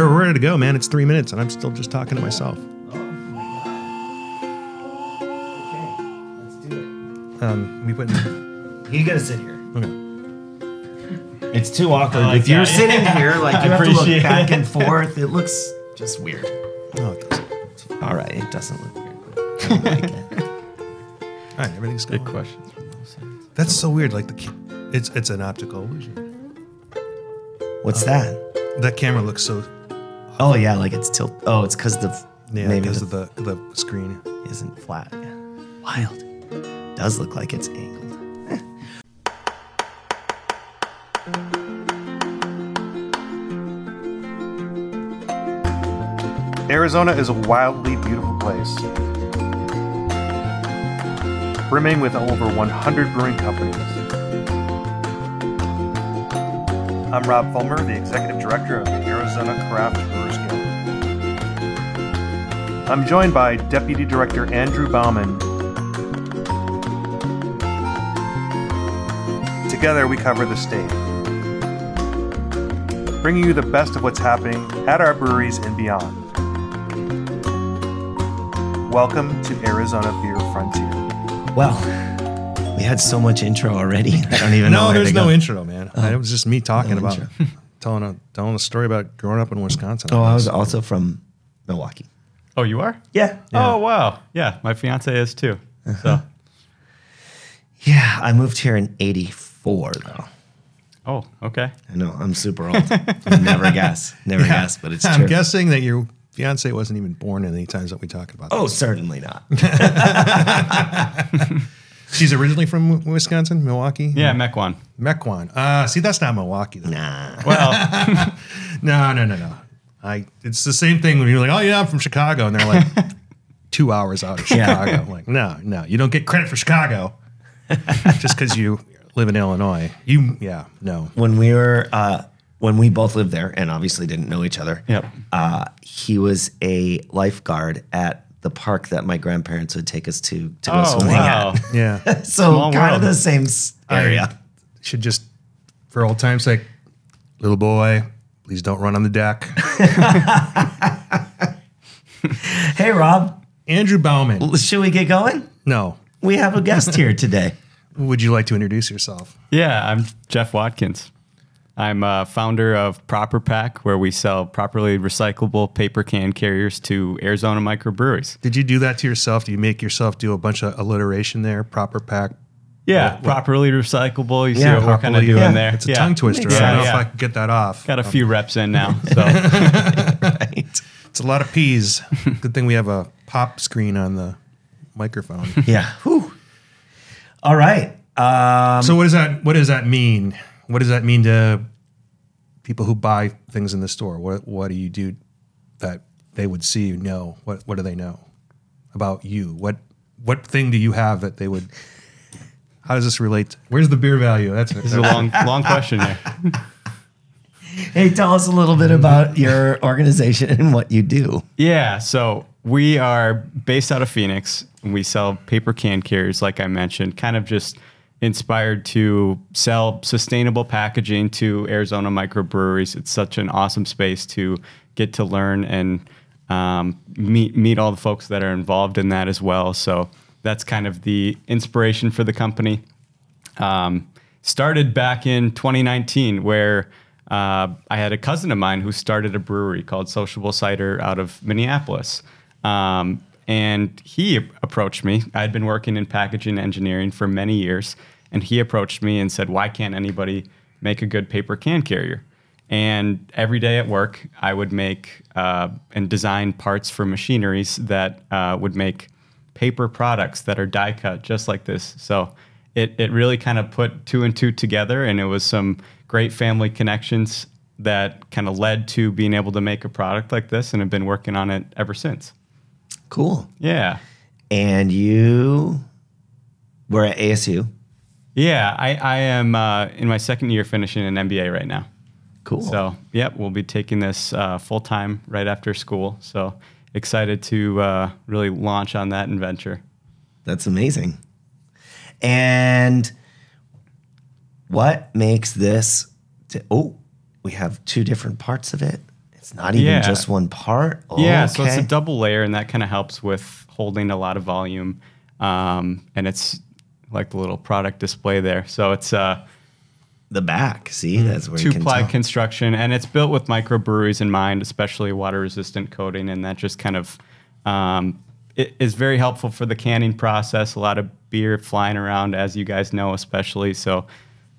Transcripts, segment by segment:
we're ready to go, man. It's three minutes, and I'm still just talking to myself. Oh my God. Okay, let's do it. Um, we put. it. You gotta sit here. Okay. It's too awkward. Like if you're sitting here, like you have to look back and forth, it looks just weird. No, it doesn't. All right, it doesn't look weird. but I like it. All right, everything's good. Good questions from both sides. That's so weird. Like the, ca- it's it's an optical illusion. What's that? That camera looks so Oh yeah, like it's tilt. Oh, it's because the yeah maybe because the of the the screen. isn't flat. Yeah. Wild. Does look like it's angled. Arizona is a wildly beautiful place. Brimming with over 100 brewing companies. I'm Rob Fulmer, the Executive Director of the Arizona Craft Brewers Guild. I'm joined by Deputy Director Andrew Bauman. Together, we cover the state, bringing you the best of what's happening at our breweries and beyond. Welcome to Arizona Beer Frontier. Well, we had so much intro already. I don't even know. No, where there's to no go. intro, man. Oh. It was just me talking No about telling a telling a story about growing up in Wisconsin. Oh, I was also from Milwaukee. Oh, you are? Yeah. Oh, wow. Yeah, my fiance is too. So, Yeah, I moved here in '84 though. oh, okay. I know I'm super old. Never guess. Never guess, but it's I'm true. guessing that your fiance wasn't even born in any times that we talk about. Oh, this. certainly not. she's originally from Wisconsin, Milwaukee. Yeah, Mequon. Mequon. Uh, see, that's not Milwaukee. Though. Nah. Well, No, no, no, no. I. It's the same thing when you're like, oh yeah, I'm from Chicago, and they're like two hours out of Chicago. I'm like, no, no, you don't get credit for Chicago just because you live in Illinois. You, yeah, no. when we were uh, when we both lived there and obviously didn't know each other. Yep. Uh, he was a lifeguard at the park that my grandparents would take us to to go oh, swimming wow. at. Yeah. So Small kind of the same s- area. should just, for old time's sake, little boy, please don't run on the deck. hey, Rob, Andrew Bauman. should we get going? No. We have a guest here today. Would you like to introduce yourself? Yeah, I'm Jeff Watkins. I'm a founder of Proper Pack, where we sell properly recyclable paper can carriers to Arizona microbreweries. Did you do that to yourself? Do you make yourself do a bunch of alliteration there? Proper pack. Yeah, What- properly recyclable. You see Yeah, what we're kind of properly- doing yeah, there. It's a yeah. tongue twister. Makes I don't know if Yeah. I can get that off. Got a few reps in now. So right. It's a lot of peas. Good thing we have a pop screen on the microphone. Yeah. Whew. All right. Um, so what does that what does that mean? What does that mean to people who buy things in the store? What what do you do that they would see you know? What what do they know about you? What what thing do you have that they would how does this relate? where's the beer value? That's this is a long, long question there. hey, tell us a little bit about your organization and what you do. Yeah, so we are based out of Phoenix. We sell paper can carriers, like I mentioned, kind of just inspired to sell sustainable packaging to Arizona microbreweries. It's such an awesome space to get to learn and um, meet meet all the folks that are involved in that as well. So that's kind of the inspiration for the company um, started back in 2019 where uh, I had a cousin of mine who started a brewery called Sociable Cider out of Minneapolis. Um, and he approached me. I'd been working in packaging engineering for many years. And he approached me and said, Why can't anybody make a good paper can carrier? And every day at work, I would make uh, and design parts for machineries that uh, would make paper products that are die cut just like this. So it, it really kind of put two and two together, and it was some great family connections that kind of led to being able to make a product like this, and have been working on it ever since. Cool. Yeah. And you were at ASU. Yeah, I, I am uh, in my second year finishing an MBA right now. Cool. So, yep, we'll be taking this uh, full time right after school. So, excited to uh, really launch on that adventure. That's amazing. And what makes this? T- oh, we have two different parts of it. It It's not even Yeah. just one part. Yeah, so it's a double layer, and that kind of helps with holding a lot of volume. Um, and it's like the little product display there. So it's uh, the back. See, that's where two can ply tell. construction, and it's built with microbreweries in mind, especially water resistant coating, and that just kind of um, it is very helpful for the canning process. A lot of beer flying around, as you guys know, especially so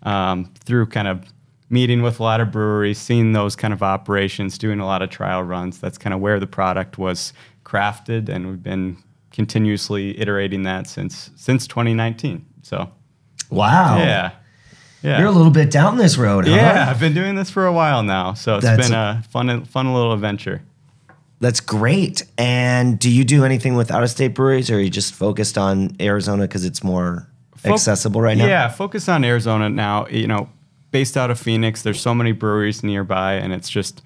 um, through kind of meeting with a lot of breweries, seeing those kind of operations, doing a lot of trial runs. That's kind of where the product was crafted, and we've been continuously iterating that since since 2019. So wow. yeah, yeah. You're a little bit down this road, huh? Yeah, I've been doing this for a while now, so it's That's been a- fun, fun little adventure. That's great. And do you do anything with out of state breweries or are you just focused on Arizona because it's more Fo- accessible right now? Yeah, focus on Arizona now. You know, based out of Phoenix, there's so many breweries nearby, and it's just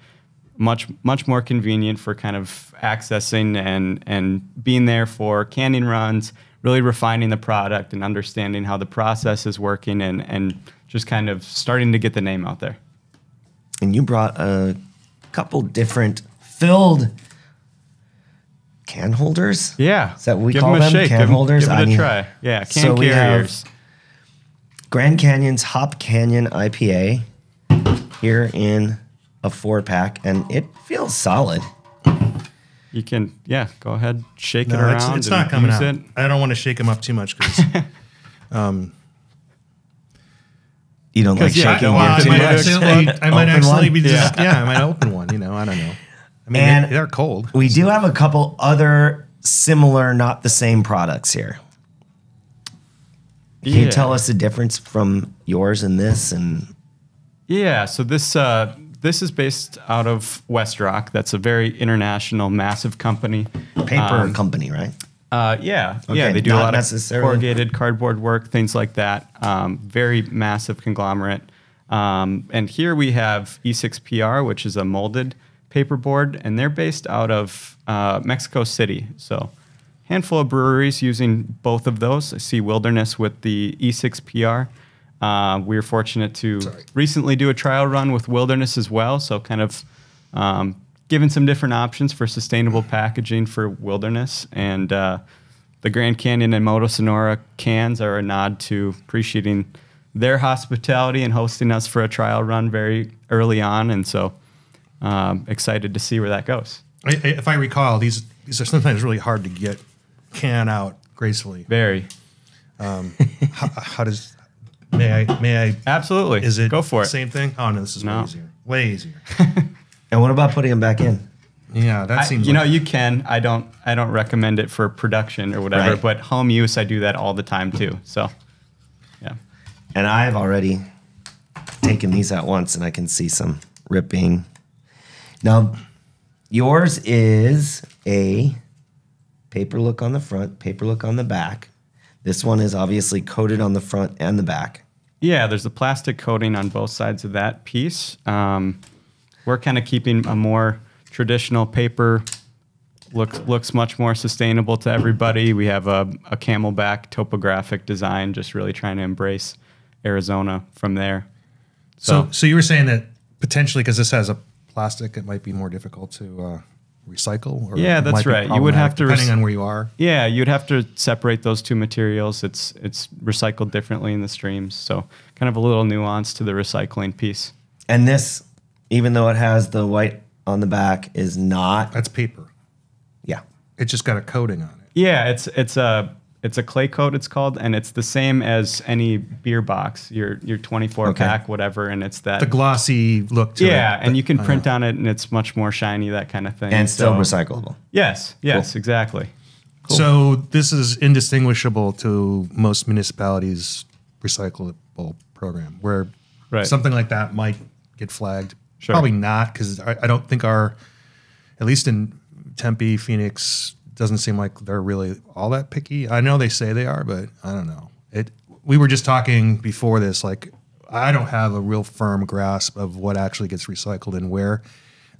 much much more convenient for kind of accessing and and being there for canning runs, really refining the product and understanding how the process is working, and and just kind of starting to get the name out there. And you brought a couple different filled can holders. Yeah, Is that what we give call them a them? shake. Can give 'em- holders? Give it I a mean- try. Yeah, can So we have- carriers. Grand Canyon's Hop Canyon IPA here in a four pack, and it feels solid. You can, yeah, go ahead, shake it around. it's, it's and not coming out. It. I don't want to shake them up too much because You don't like 'Cause, yeah, shaking I- your well, I might much. accidentally, I might Open accidentally be just yeah. I might open one. You know, I don't know. I mean, And- they, they're cold. We do have a couple other similar, not the same products here. Can you tell us the difference from yours and this? And Yeah, so this uh, this is based out of WestRock. That's a very international, massive company. paper Um, company, right? Uh, yeah, yeah, they do a lot of corrugated cardboard work, things like that. Um, very massive conglomerate. Um, and here we have E6PR, which is a molded paperboard, and they're based out of uh, Mexico City. So, handful of breweries using both of those. I see Wilderness with the E6PR. Uh, we were fortunate to Sorry. recently do a trial run with Wilderness as well. So, kind of um, giving some different options for sustainable packaging for Wilderness. And uh, the Grand Canyon and Moto Sonora cans are a nod to appreciating their hospitality and hosting us for a trial run very early on. And so, um, excited to see where that goes. If I recall, these these are sometimes really hard to get can out gracefully. Very. how, how does may I may I Absolutely. is it Go for it. Same thing. Oh no, this is No. way easier. Way easier. And what about putting them back in? Yeah, that I- seems. you know, you can. I don't. I don't recommend it for production or whatever. Right. But home use, I do that all the time too. So, yeah. And I've already taken these out once, and I can see some ripping. Now, yours is a paper look on the front, paper look on the back. This one is obviously coated on the front and the back. Yeah, there's a plastic coating on both sides of that piece. Um, we're kind of keeping a more traditional paper. Looks looks much more sustainable to everybody. We have a, a camelback topographic design, just really trying to embrace Arizona from there. so so you were saying that potentially because this has a plastic, it might be more difficult to uh, recycle. Or Yeah, that's right. You would have to depending rec- on where you are. Yeah, you'd have to separate those two materials. It's it's recycled differently in the streams, so kind of a little nuance to the recycling piece. And this, even though it has the white on the back, is not. That's paper. Yeah. It just got a coating on it. Yeah, it's it's a it's a clay coat. It's called, and it's the same as any beer box, your your 24 Okay. pack, whatever, and it's that. The glossy look to it. yeah, and but- you can uh, print know. on it, and it's much more shiny, that kind of thing. And still So- recyclable. Yes, yes, exactly. So this is indistinguishable to most municipalities' recyclable program, where Right. something like that might get flagged. Sure. Probably not, because I, I don't think our, at least in Tempe, Phoenix, doesn't seem like they're really all that picky. I know they say they are, but I don't know. It. We were just talking before this, like I don't have a real firm grasp of what actually gets recycled and where.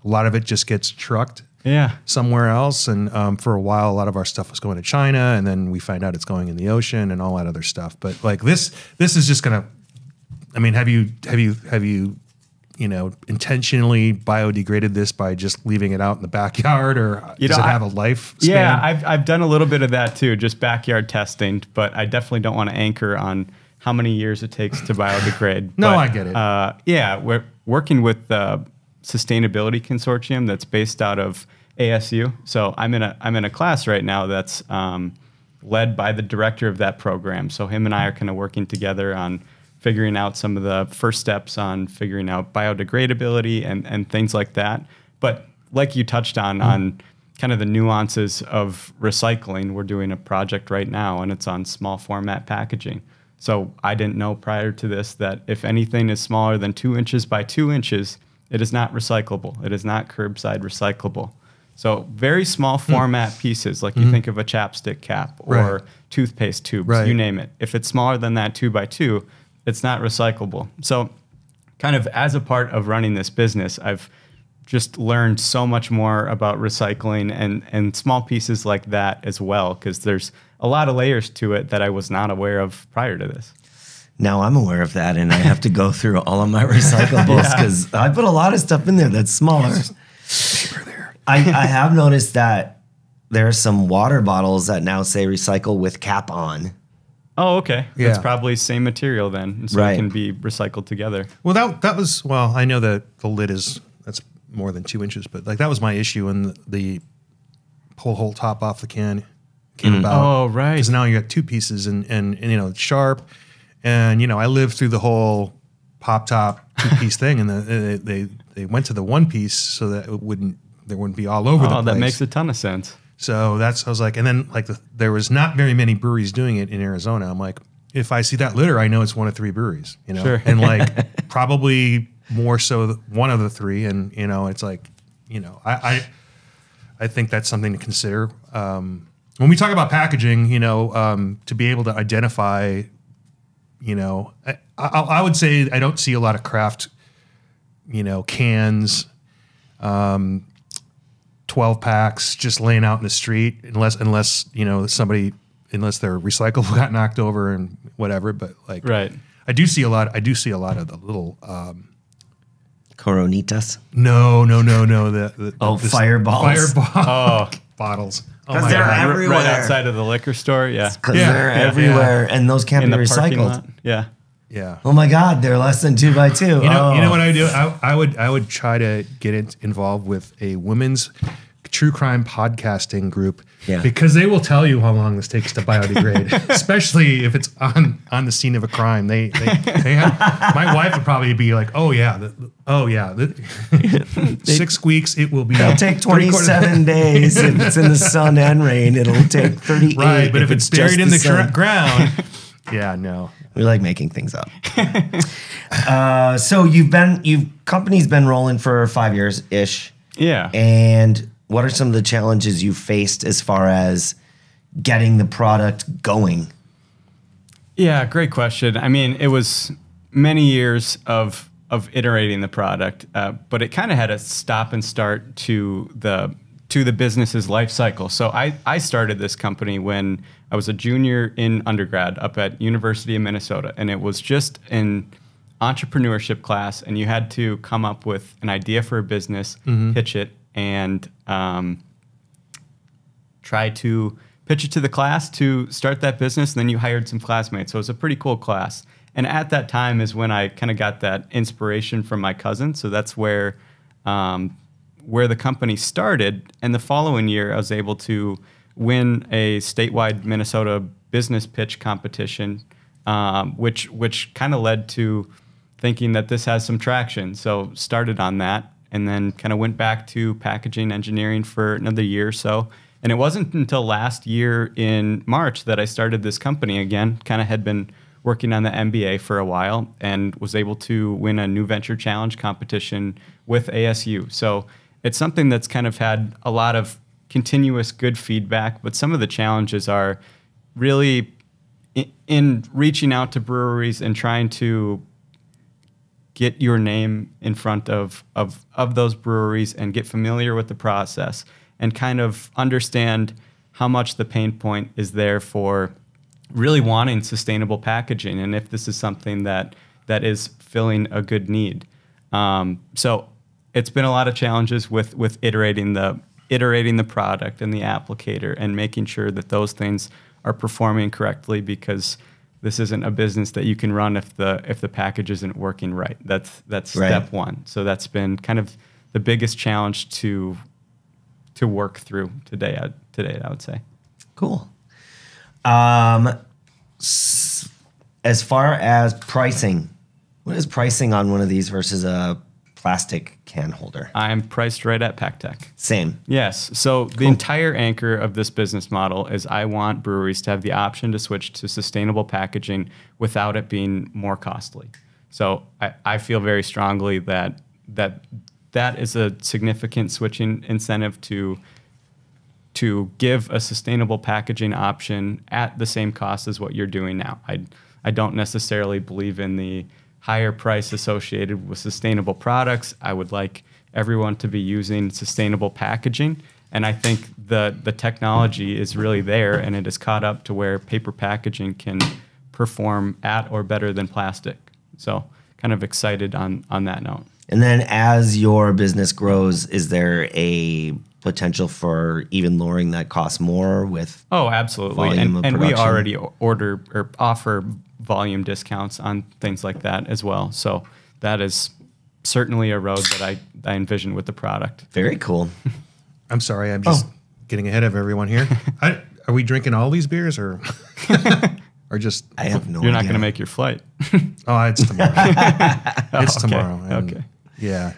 A lot of it just gets trucked Yeah, somewhere else. And um, for a while, a lot of our stuff was going to China, and then we find out it's going in the ocean and all that other stuff. But like this, this is just gonna. I mean, have you have you have you you know, intentionally biodegraded this by just leaving it out in the backyard, or You does know, it have I- a life? Span? Yeah, I've, I've done a little bit of that too, just backyard testing, but I definitely don't want to anchor on how many years it takes to biodegrade. No, But, I get it. Uh, yeah, we're working with the Sustainability Consortium that's based out of ASU. So I'm in a I'm in a class right now that's um, led by the director of that program. So him and I are kind of working together on figuring out some of the first steps on figuring out biodegradability and, and things like that. But like you touched on, mm-hmm. on kind of the nuances of recycling, we're doing a project right now and it's on small format packaging. So I didn't know prior to this that if anything is smaller than two inches by two inches, it is not recyclable. It is not curbside recyclable. So very small hmm. format pieces, like you mm-hmm. think of a chapstick cap or Right. toothpaste tubes, Right. you name it. If it's smaller than that two by two, it's not recyclable. So kind of as a part of running this business, I've just learned so much more about recycling and, and small pieces like that as well, because there's a lot of layers to it that I was not aware of prior to this. Now I'm aware of that, and I have to go through all of my recyclables because I put a lot of stuff in there that's smaller. paper there. I, I have noticed that there are some water bottles that now say recycle with cap on. Oh, okay. That's Yeah. probably same material then, and so Right. it can be recycled together. Well, that that was well. I know that the lid is that's more than two inches, but like that was my issue when the pull whole top off the can came mm. about. Oh, right. Because now you got two pieces, and, and and you know it's sharp, and you know I lived through the whole pop top two piece thing, and the, they they they went to the one piece so that it wouldn't there wouldn't be all over oh, the Oh, place. that makes a ton of sense. So that's I was like, and then like the, there was not very many breweries doing it in Arizona. I'm like, if I see that litter, I know it's one of three breweries, you know, Sure. and like probably more so one of the three, and you know, it's like, you know, I I, I think that's something to consider. Um, when we talk about packaging, you know, um, to be able to identify, you know, I, I, I would say I don't see a lot of craft, you know, cans. 12 packs just laying out in the street unless unless you know somebody unless their recyclable got knocked over and whatever but like Right. i do see a lot i do see a lot of the little um Coronitas. no no no no the, the Oh, this- fireballs. fireball bottles oh 'Cause my they're God. Right- Everywhere. Right outside of the liquor store. Yeah. Because Yeah, they're yeah, yeah. everywhere, and those can't In be the recycled. lot. Yeah. Yeah Oh my God, they're less than two by two. you know, oh. you know oh. what I would do? I, I would I would try to get in, involved with a women's true crime podcasting group Yeah. because they will tell you how long this takes to biodegrade, especially if it's on on the scene of a crime. They they, they have, my wife would probably be like, oh yeah, the, the- oh yeah, the, six weeks it will be. It'll take 27 days if it's in the sun and rain. It'll take 38. Right, but if, it's, buried in the, just gr- ground, yeah, no. We like making things up. uh, so you've been you've company's been rolling for five years ish, Yeah. and what are some of the challenges you faced as far as getting the product going? Yeah, great question. I mean, it was many years of of iterating the product, uh, but it kind of had a stop and start to the to the business's life cycle. So I I started this company when I was a junior in undergrad up at University of Minnesota, and it was just an entrepreneurship class, and you had to come up with an idea for a business, pitch it, and um, try to pitch it to the class to start that business. And then you hired some classmates. So it was a pretty cool class. And at that time is when I kind of got that inspiration from my cousin. So that's where um, where the company started. And the following year, I was able to win a statewide Minnesota business pitch competition, um, which which kind of led to thinking that this has some traction. So started on that and then kind of went back to packaging engineering for another year or so. And it wasn't until last year in March that I started this company again. Kind of had been working on the MBA for a while and was able to win a new venture challenge competition with ASU. So it's something that's kind of had a lot of continuous good feedback, but some of the challenges are really in, in reaching out to breweries and trying to get your name in front of, of, of those breweries and get familiar with the process and kind of understand how much the pain point is there for really wanting sustainable packaging and if this is something that that is filling a good need. Um, so it's been a lot of challenges with with iterating the iterating the product and the applicator and making sure that those things are performing correctly because this isn't a business that you can run if the if the package isn't working right. That's that's Right. step one. So that's been kind of the biggest challenge to to work through today. I- Today, I would say. Cool. Um, as far as pricing, what is pricing on one of these versus a plastic can holder? I'm priced right at PakTech. Same. Yes. So the entire anchor of this business model is I want breweries to have the option to switch to sustainable packaging without it being more costly. So I, I feel very strongly that that that is a significant switching incentive to to give a sustainable packaging option at the same cost as what you're doing now. I, I don't necessarily believe in the higher price associated with sustainable products. I would like everyone to be using sustainable packaging. And I think the, the technology is really there and it is caught up to where paper packaging can perform at or better than plastic. So kind of excited on, on that note. And then as your business grows, is there a potential for even lowering that cost more with Oh, absolutely. And, and we already order or offer volume discounts on things like that as well. So that is certainly a road that I, I envision with the product. very cool. I'm sorry, I'm just Oh. getting ahead of everyone here. I, are we drinking all these beers or or just I have no You're not idea. going to make your flight. oh it's tomorrow. Oh, it's okay, tomorrow. okay. Yeah.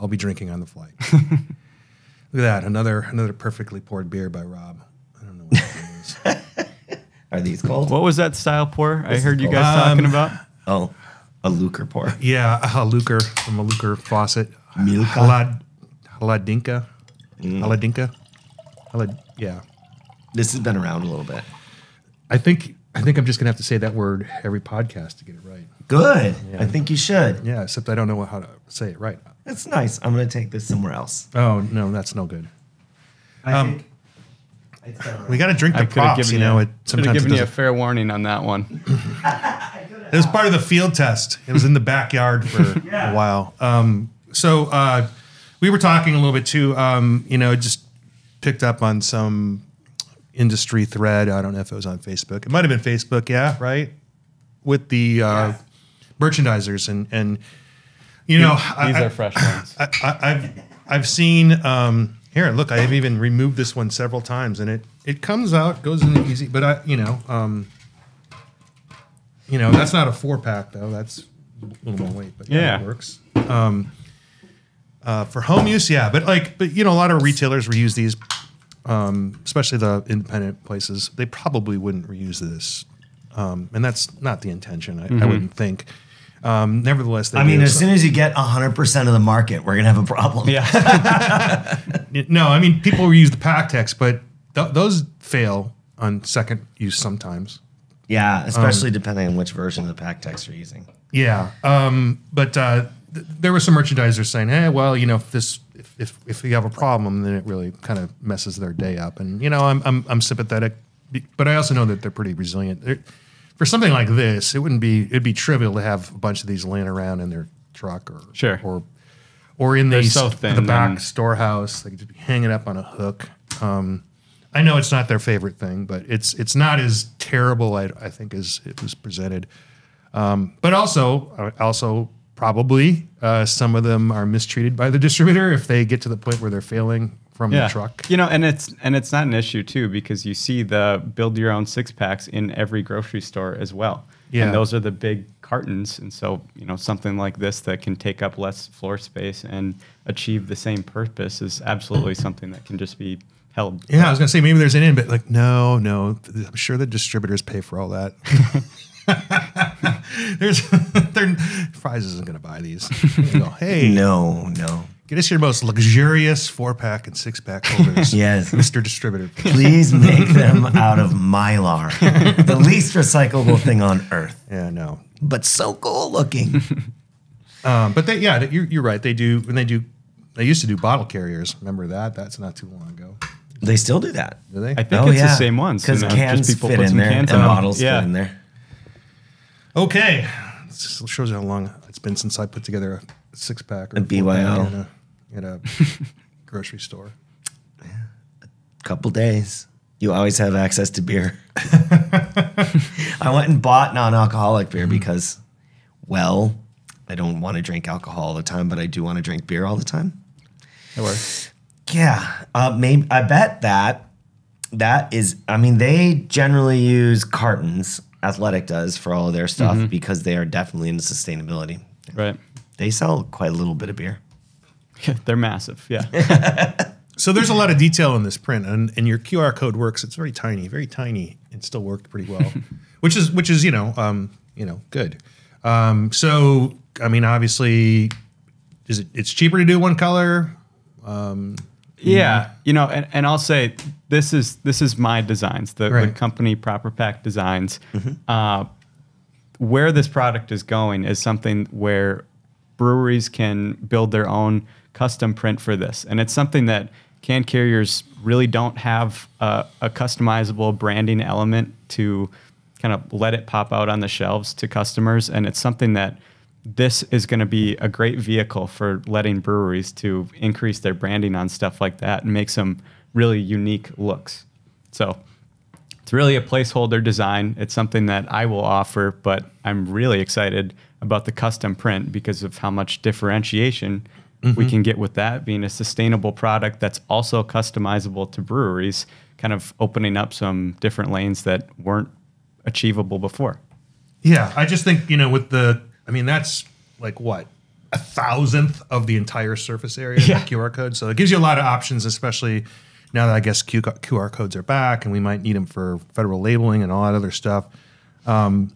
I'll be drinking on the flight. Look at that. Another another perfectly poured beer by Rob. I don't know what that is. Are these cold? What was that style pour I heard you cold. guys talking Um, about? Oh, a Lukr pour. Yeah, a Lukr from a Lukr faucet. Milka? Halad Haladinka. Haladinka. Halad, yeah. This has been around a little bit. I think I think I'm just gonna have to say that word every podcast to get it right. Good. I think you should. Yeah, except I don't know how to say it right. That's nice. I'm going to take this somewhere else. Oh no, that's no good. I Um, think it's been around. We got to drink the I could have props. given You know, you, it could have sometimes it, given you a doesn't- fair warning on that one. it was part of the field test. It was in the backyard for a while. Um, so uh, we were talking a little bit too. Um, you know, just picked up on some industry thread. I don't know if it was on Facebook. It might have been Facebook. Yeah, right. With the uh, merchandisers and and you know, I- These I- are fresh ones. I, I, I've I've seen um, here. Look, I have even removed this one several times, and it it comes out, goes in easy. But I, you know, um, you know, that's not a four pack though. That's a little more weight, but yeah, Yeah. it works. Um, uh, for home use, yeah, but like, but you know, a lot of retailers reuse these, um, especially the independent places. They probably wouldn't reuse this, um, and that's not the intention. I, I wouldn't think. Um, nevertheless, they I mean, do. as soon as you get 100% of the market, we're going to have a problem. Yeah. No, I mean people reuse the PakTechs, but th- those fail on second use sometimes. Yeah, Um, especially depending on which version of the PakTech you're using. Yeah, um, but uh, th- there were some merchandisers saying, "Hey, well, you know, if this if if, if you have a problem, then it really kind of messes their day up." And you know, I'm I'm, I'm sympathetic, but I also know that they're pretty resilient. They're, for something like this, it wouldn't be it'd be trivial to have a bunch of these laying around in their truck or Sure. or or in the so the back storehouse. They could just be hanging up on a hook. Um, I know it's not their favorite thing, but it's it's not as terrible. I, I think as it was presented. Um, but also, uh, also probably uh, some of them are mistreated by the distributor if they get to the point where they're failing from the truck. You know, and it's and it's not an issue too because you see the build your own six packs in every grocery store as well. Yeah. And those are the big cartons, and so you know something like this that can take up less floor space and achieve the same purpose is absolutely something that can just be held. Yeah, I was gonna say maybe there's an in, but like no, no. I'm sure the distributors pay for all that. there's, their Fry's isn't gonna buy these. They go, hey, No, no. Get us your most luxurious four pack and six pack holders. Yes. Mr. Distributor. Please make them out of mylar, the least recyclable thing on earth, Yeah, no. but so cool looking. Um, but they, yeah, you're, you're right. They do, and they do. They used to do bottle carriers. Remember that? That's not too long ago. They still do that. Do they? I think it's the same ones because you know, just cans people fit put in some there cans and on 'em. bottles Yeah. fit in there. Okay. This shows you how long it's been since I put together a six pack or A four BYO. in a, in a grocery store. Yeah. A couple days. You always have access to beer. I went and bought non-alcoholic beer because, well, I don't want to drink alcohol all the time, but I do want to drink beer all the time. It works. Yeah, uh, maybe I bet that that is. I mean, they generally use cartons. Athletic does for all of their stuff because they are definitely into sustainability. Right. They sell quite a little bit of beer. They're massive. Yeah. So there's a lot of detail in this print, and, and your QR code works. It's very tiny, very tiny. and still worked pretty well, which is which is you know um, you know good. Um, so I mean, obviously, is it? It's cheaper to do one color. Yeah, you know, and, and I'll say this is this is my designs, the, the company Proper Pack Designs. Uh, where this product is going is something where breweries can build their own custom print for this, and it's something that can carriers really don't have a, a customizable branding element to kind of let it pop out on the shelves to customers, and it's something that this is going to be a great vehicle for letting breweries to increase their branding on stuff like that and make some really unique looks. So it's really a placeholder design. It's something that I will offer, but I'm really excited about the custom print because of how much differentiation we can get with that being a sustainable product that's also customizable to breweries, kind of opening up some different lanes that weren't achievable before. Yeah, I just think you know with the. I mean, that's like what a thousandth of the entire surface area of Yeah. the QR code. So it gives you a lot of options, especially now that I guess QR codes are back, and we might need them for federal labeling and all that other stuff. Um,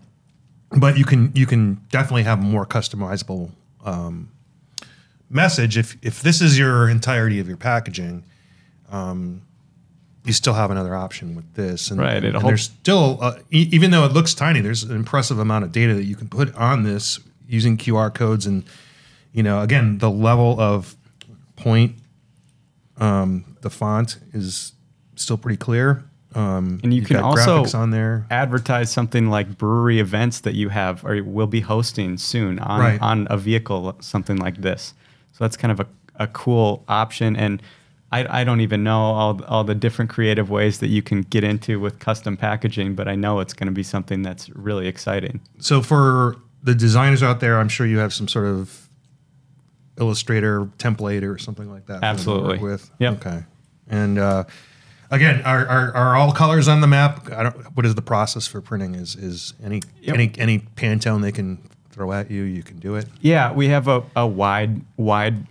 but you can you can definitely have a more customizable um, message if if this is your entirety of your packaging. Um, you still have another option with this, and, Right, and, it and hol- there's still uh, e- even though it looks tiny, there's an impressive amount of data that you can put on this using QR codes, and you know, again, the level of point, um, the font is still pretty clear. Um, And you can also on there. advertise something like brewery events that you have or will be hosting soon on, Right. on a vehicle, something like this. So that's kind of a, a cool option. And I, I don't even know all, all the different creative ways that you can get into with custom packaging, but I know it's going to be something that's really exciting. So for the designers out there, I'm sure you have some sort of Illustrator template or something like that. to Absolutely. work with. Yep. Okay. And uh, again, are, are, are all colors on the map? I don't. What is the process for printing? Is is any Yep. any any Pantone they can throw at you? You can do it. Yeah, we have a, a wide wide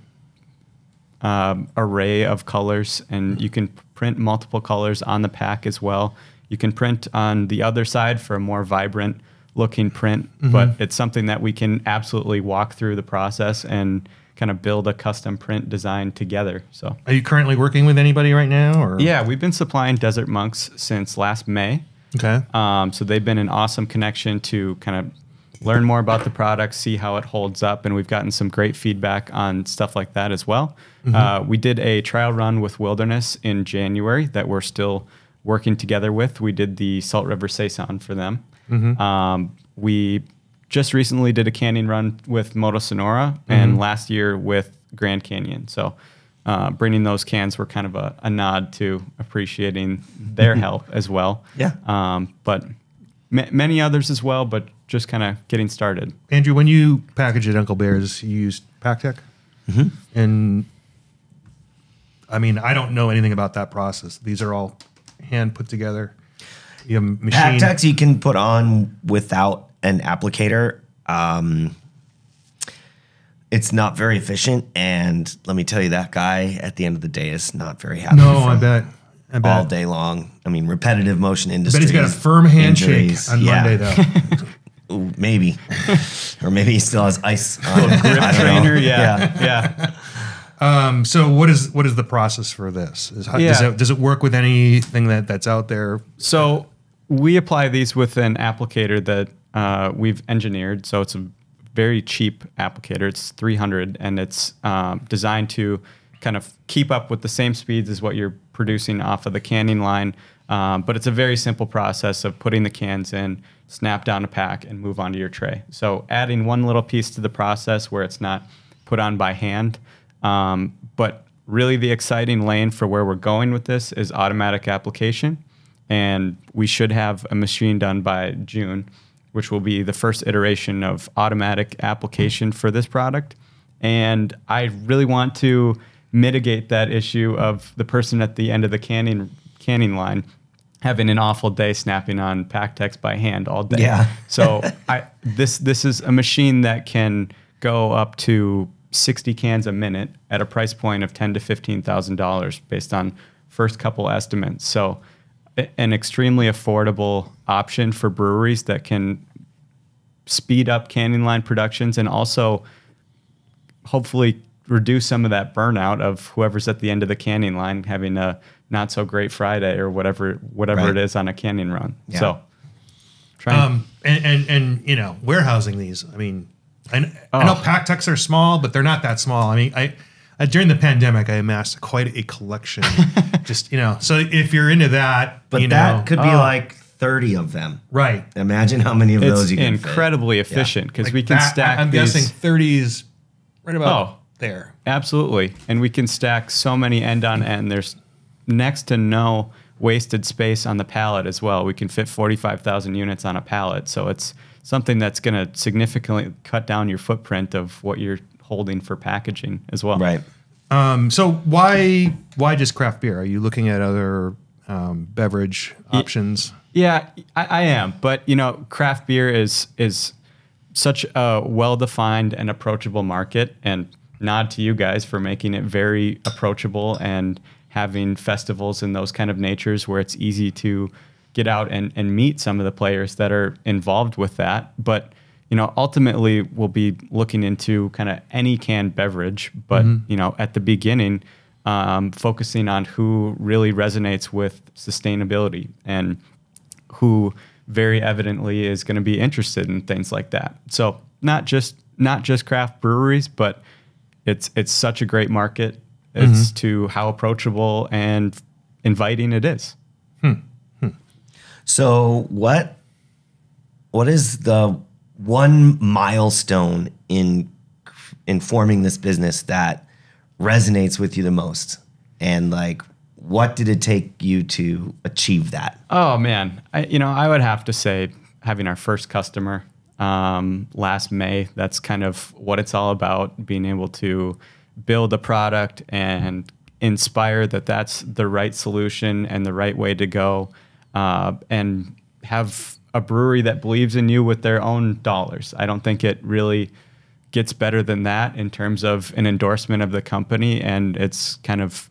um, array of colors, and you can print multiple colors on the pack as well. You can print on the other side for a more vibrant looking print, but it's something that we can absolutely walk through the process and kind of build a custom print design together. So Are you currently working with anybody right now? Or yeah, we've been supplying Desert Monks since last May. Okay. Um, so they've been an awesome connection to kind of learn more about the product, see how it holds up, and we've gotten some great feedback on stuff like that as well. Uh, we did a trial run with Wilderness in January that we're still working together with. We did the Salt River Saison for them. Um, we just recently did a canning run with Moto Sonora, and last year with Grand Canyon. So. Uh, bringing those cans were kind of a, a nod to appreciating their help as well Yeah. um, but ma- many others as well. But just kind of getting started. Andrew, when you package at Uncle Bear's, you used PakTech, Mm-hmm. and I mean, I don't know anything about that process. These are all hand put together. You have a machine. PakTechs you can put on without an applicator. Um, it's not very efficient, and let me tell you, that guy at the end of the day is not very happy. No, I bet. I bet. all day long. I mean, repetitive motion industry. bet he's got a firm handshake injuries. on Yeah. Monday, though. Ooh, maybe, or maybe he still has ice. On it. Grip I know. trainer, yeah, yeah. Um, so what is what is the process for this? Is, how, does, Yeah. it, does it work with anything that, that's out there? So we apply these with an applicator that uh, we've engineered. So it's a very cheap applicator. It's 300 and it's um, designed to kind of keep up with the same speeds as what you're producing off of the canning line. Um, but it's a very simple process of putting the cans in, snap down a pack, and move onto your tray. So adding one little piece to the process where it's not put on by hand. Um, but really, the exciting lane for where we're going with this is automatic application. And we should have a machine done by June, which will be the first iteration of automatic application for this product. And I really want to mitigate that issue of the person at the end of the canning canning line having an awful day snapping on PakTechs by hand all day. Yeah. so I this this is a machine that can go up to 60 cans a minute at a price point of 10 to 15 thousand dollars based on first couple estimates. So an extremely affordable option for breweries that can speed up canning line productions and also hopefully reduce some of that burnout of whoever's at the end of the canning line having a not so great Friday or whatever whatever Right. it is on a canning run. Yeah. So try and- Um, and, and and you know, warehousing these. I mean, I, kn- I know Oh. PakTechs are small, but they're not that small. I mean, I uh, during the pandemic, I amassed quite a collection. just you know, so if you're into that, But you that know, could be Oh. like 30 of them. right. Imagine how many of it's those you can fit. incredibly efficient because Like we can that- stack I, am these. guessing 30s, right about Oh. there. Absolutely. And we can stack so many end on end. There's next to no wasted space on the pallet as well. We can fit 45,000 units on a pallet. So it's something that's going to significantly cut down your footprint of what you're holding for packaging as well. Right. Um, so why why just craft beer? Are you looking at other um, beverage options? Yeah, I, I am. But you know, craft beer is is such a well defined and approachable market. And nod to you guys for making it very approachable and having festivals and those kind of natures where it's easy to get out and, and meet some of the players that are involved with that. But you know, ultimately we'll be looking into kind of any canned beverage, but you know, at the beginning, um, focusing on who really resonates with sustainability and who very evidently is going to be interested in things like that. So not just not just craft breweries, but it's it's such a great market as to how approachable and inviting it is. Hmm. So what what is the one milestone in in forming this business that resonates with you the most? And like what did it take you to achieve that? Oh man, I, you know I would have to say having our first customer um, last May. That's kind of what it's all about. Being able to build a product and inspire that that's the right solution and the right way to go, uh, and have a brewery that believes in you with their own dollars. I don't think it really gets better than that in terms of an endorsement of the company, and it's kind of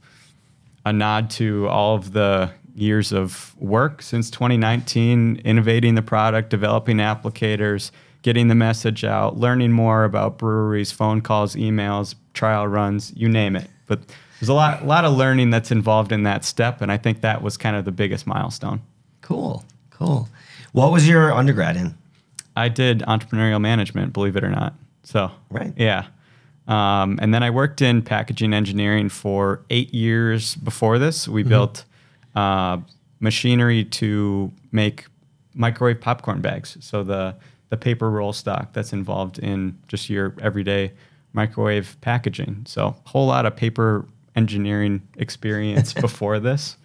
a nod to all of the years of work since 2019, innovating the product, developing applicators, getting the message out, learning more about breweries, phone calls, emails, trial runs, you name it. But there's a lot, lot of learning that's involved in that step, and I think that was kind of the biggest milestone. Cool. Cool. What was your undergrad in? I did entrepreneurial management, believe it or not. So, Right. Yeah. Um, and then I worked in packaging engineering for eight years before this. We built uh, machinery to make microwave popcorn bags. So, the, the paper roll stock that's involved in just your everyday microwave packaging. So, a whole lot of paper engineering experience before this,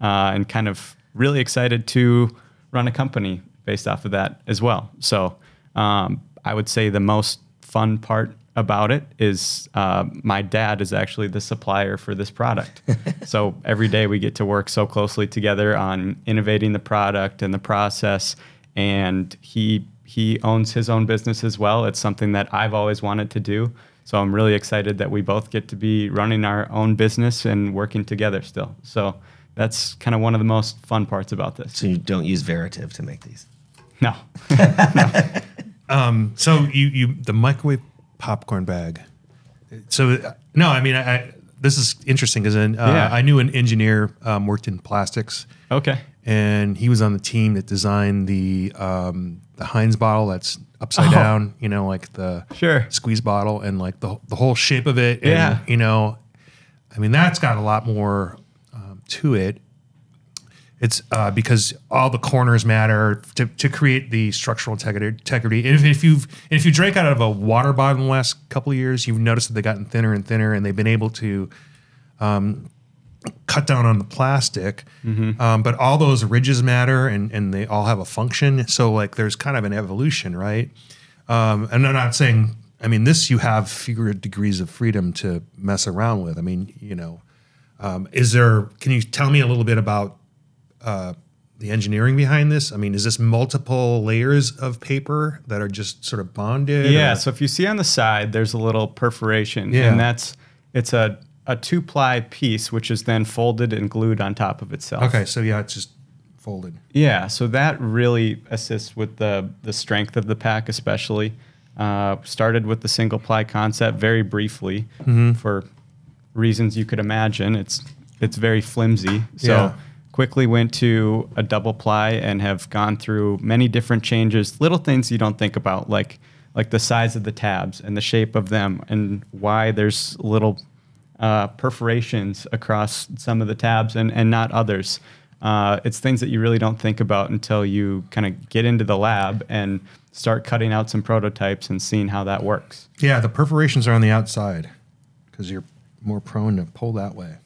uh, and kind of really excited to run a company based off of that as well. So um, I would say the most fun part about it is uh, my dad is actually the supplier for this product. so every day we get to work so closely together on innovating the product and the process. And he he owns his own business as well. It's something that I've always wanted to do. So I'm really excited that we both get to be running our own business and working together still. So that's kind of one of the most fun parts about this. So you don't use Veritiv to make these. No. So you you the microwave popcorn bag. So uh, no, I mean I, I this is interesting because uh, Yeah. I knew an engineer um, worked in plastics, Okay. and he was on the team that designed the um, the Heinz bottle that's upside Oh. down. You know, like the Sure. squeeze bottle and like the the whole shape of it. And, Yeah. You know, I mean that's got a lot more um, to it. It's uh, because all the corners matter to, to create the structural integrity. If, if you've if you drank out of a water bottle in the last couple of years, you've noticed that they've gotten thinner and thinner, and they've been able to um, cut down on the plastic. Um, but all those ridges matter, and and they all have a function. So like, there's kind of an evolution, right? Um, and I'm not saying. I mean, this you have fewer degrees of freedom to mess around with. I mean, you know, um, is there? Can you tell me a little bit about uh, the engineering behind this? I mean, is this multiple layers of paper that are just sort of bonded? Yeah. or- So if you see on the side, there's a little perforation, Yeah. and that's it's a a two ply piece, which is then folded and glued on top of itself. okay. So yeah, it's just folded. Yeah, so that really assists with the the strength of the pack, especially. Uh, started with the single ply concept very briefly for reasons you could imagine. It's it's very flimsy, so Yeah. quickly went to a double ply and have gone through many different changes, little things you don't think about, like like the size of the tabs and the shape of them, and why there's little uh, perforations across some of the tabs and, and not others. Uh, it's things that you really don't think about until you kind of get into the lab and start cutting out some prototypes and seeing how that works. Yeah, the perforations are on the outside because you're more prone to pull that way.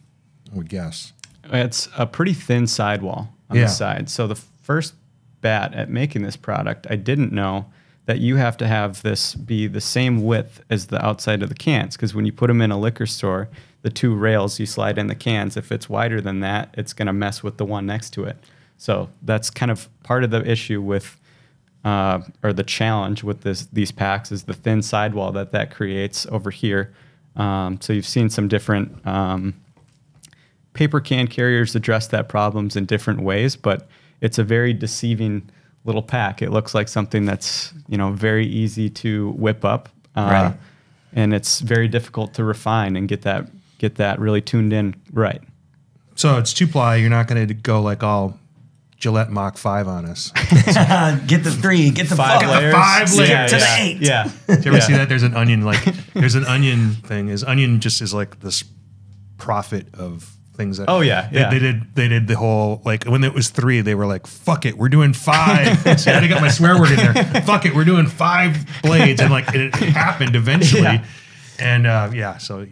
I would guess. It's a pretty thin sidewall on Yeah. the side. So the first bat at making this product, I didn't know that you have to have this be the same width as the outside of the cans because when you put them in a liquor store, the two rails you slide in the cans, if it's wider than that, it's going to mess with the one next to it. So that's kind of part of the issue with, uh, or the challenge with this these packs is the thin sidewall that that creates over here. Um, so you've seen some different um, paper can carriers address that problems in different ways, but it's a very deceiving little pack. It looks like something that's you know very easy to whip up, uh, Right. and it's very difficult to refine and get that get that really tuned in right. So it's two ply. You're not going to go like all Gillette Mach 5 on us. get the three, get the Five four. layers, five layers. yeah, To the eight. Yeah, Did you ever Yeah. see that? There's an onion, like, there's an onion thing. Is onion just is like this profit of things that. Oh, yeah, They, yeah. they did, they did the whole, like, when it was three, they were like, fuck it, we're doing five. See, I got my swear word in there. Fuck it, we're doing five blades. And like, it happened eventually. Yeah. And uh, yeah, so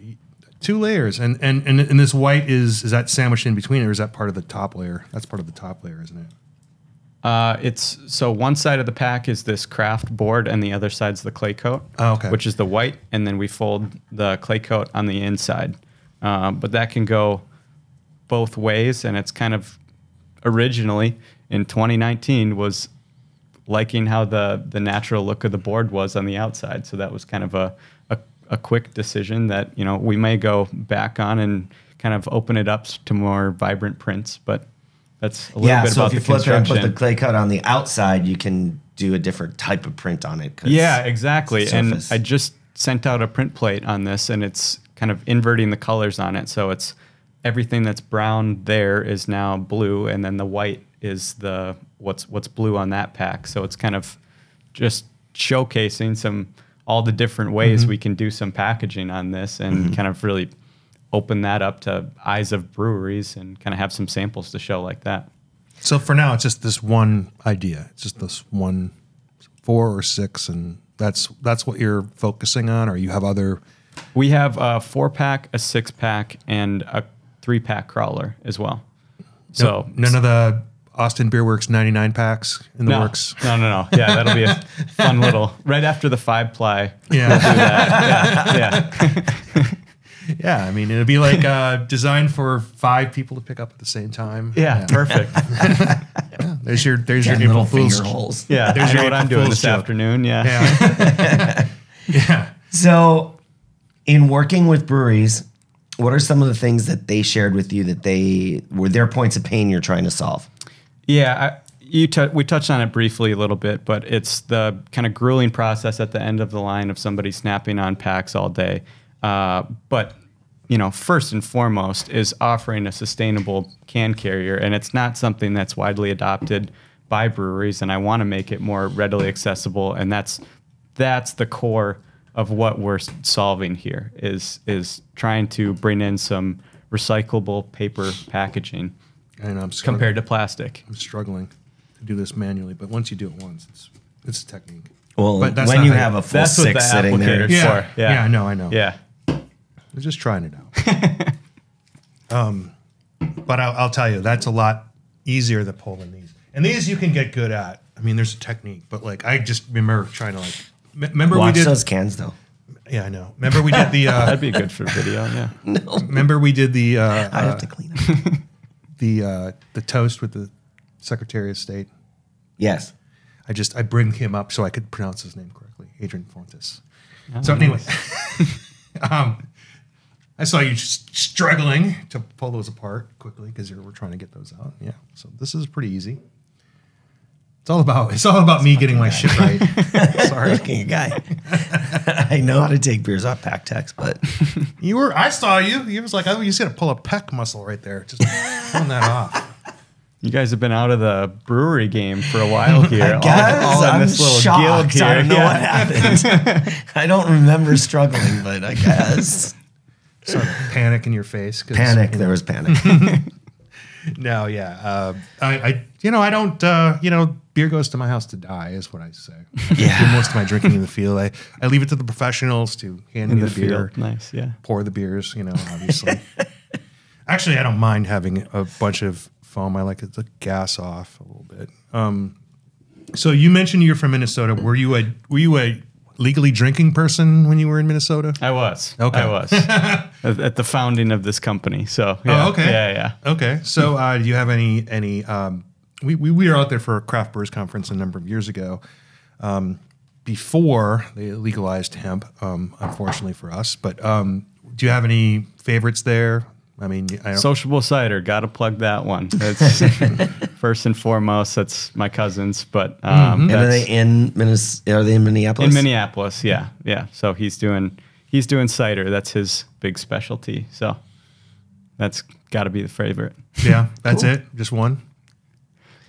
two layers. And, and, and, and this white is, is that sandwiched in between or is that part of the top layer? That's part of the top layer, isn't it? Uh, it's so one side of the pack is this kraft board, and the other side's the clay coat. Oh, okay. Which is the white, and then we fold the clay coat on the inside. Um, but that can go both ways, and it's kind of originally in 2019 was liking how the the natural look of the board was on the outside. So that was kind of a a, quick decision that you know we may go back on and kind of open it up to more vibrant prints, but. That's a little Yeah, bit so about if you the flip it and put the clay cut on the outside, you can do a different type of print on it. Yeah, exactly. And. I just sent out a print plate on this, and it's kind of inverting the colors on it. So it's everything that's brown there is now blue, and then the white is the what's what's blue on that pack. So it's kind of just showcasing some all the different ways Mm-hmm. we can do some packaging on this, and kind of really open that up to eyes of breweries, and kind of have some samples to show like that. So for now, it's just this one idea. It's just this one, four or six, and that's that's what you're focusing on, or you have other. We have a four pack, a six pack, and a three pack crawler as well. So none of the Austin Beerworks 99 packs in the no, works. no, no, no. Yeah, that'll be a fun little right after the five ply. Yeah, Yeah, yeah, yeah. I mean, it'd be like uh, designed for five people to pick up at the same time. yeah, perfect. There's your there's Getting your little April Fool's. finger holes. Yeah, There's I your know what I'm doing this joke. afternoon. Yeah. Yeah, yeah. So, in working with breweries, what are some of the things that they shared with you that they were their points of pain you're trying to solve? Yeah, I, you tou we touched on it briefly a little bit, but it's the kind of grueling process at the end of the line of somebody snapping on packs all day. Uh, but you know, first and foremost is offering a sustainable can carrier, and it's not something that's widely adopted by breweries. And I want to make it more readily accessible, and that's that's the core of what we're solving here is is trying to bring in some recyclable paper packaging And I'm compared to plastic. I'm struggling to do this manually, but once you do it once, it's it's a technique. Well, But that's when you have a full That's what the six sitting there, applicator's Yeah, for. Yeah. yeah, I know, I know. Yeah. I'm just trying it out. um, but I'll, I'll tell you, that's a lot easier to pull than these. And these you can get good at. I mean, there's a technique, but like I just remember trying to like. m- Remember watch we did? those cans though. Yeah, I know. Remember we did the. Uh, That'd be good for video. Yeah. no. remember we did the uh, I have uh, to clean it. The uh, the toast with the Secretary of State. yes. I just I bring him up so I could pronounce his name correctly, Adrian Fontes. so anyway, um, I saw you just struggling to pull those apart quickly because you were trying to get those out. Yeah, so this is pretty easy. It's all about it's all about me getting my shit right. Sorry, Looking guy. I know how to take beers off PakTechs, but you were I saw you. You was like, oh, you just got to pull a pec muscle right there, just pulling that off. You guys have been out of the brewery game for a while here. all, guys, all in I'm this little shocked. guild here. I don't know Yeah. what happened. I don't remember struggling, but I guess Sort of panic in your face. panic. you know, There was panic. No, yeah. Uh, I, I, you know, I don't, uh, you know, beer goes to my house to die, is what I say. Yeah. do most of my drinking in the field. I, I leave it to the professionals to hand In me the the, beer. Nice. Yeah. pour the beers, you know, obviously. Actually, I don't mind having a bunch of foam. I like it to gas off a little bit. Um, so you mentioned you're from Minnesota. Were you a, were you a legally drinking person when you were in Minnesota? I was. Okay. I was at, at the founding of this company. So yeah. Oh, okay. Yeah, yeah. Okay. So, uh, do you have any any? Um, we, we we were out there for a craft brewers conference a number of years ago, um, before they legalized hemp. Um, unfortunately for us, but um, do you have any favorites there? I mean, I don't, Sociable cider, got to plug that one. That's first and foremost. That's my cousins, but um, and are they in Minnesota? Are they in Minneapolis? in Minneapolis. Yeah, yeah. So he's doing he's doing cider. That's his big specialty. So that's got to be the favorite. yeah, that's it. Just one.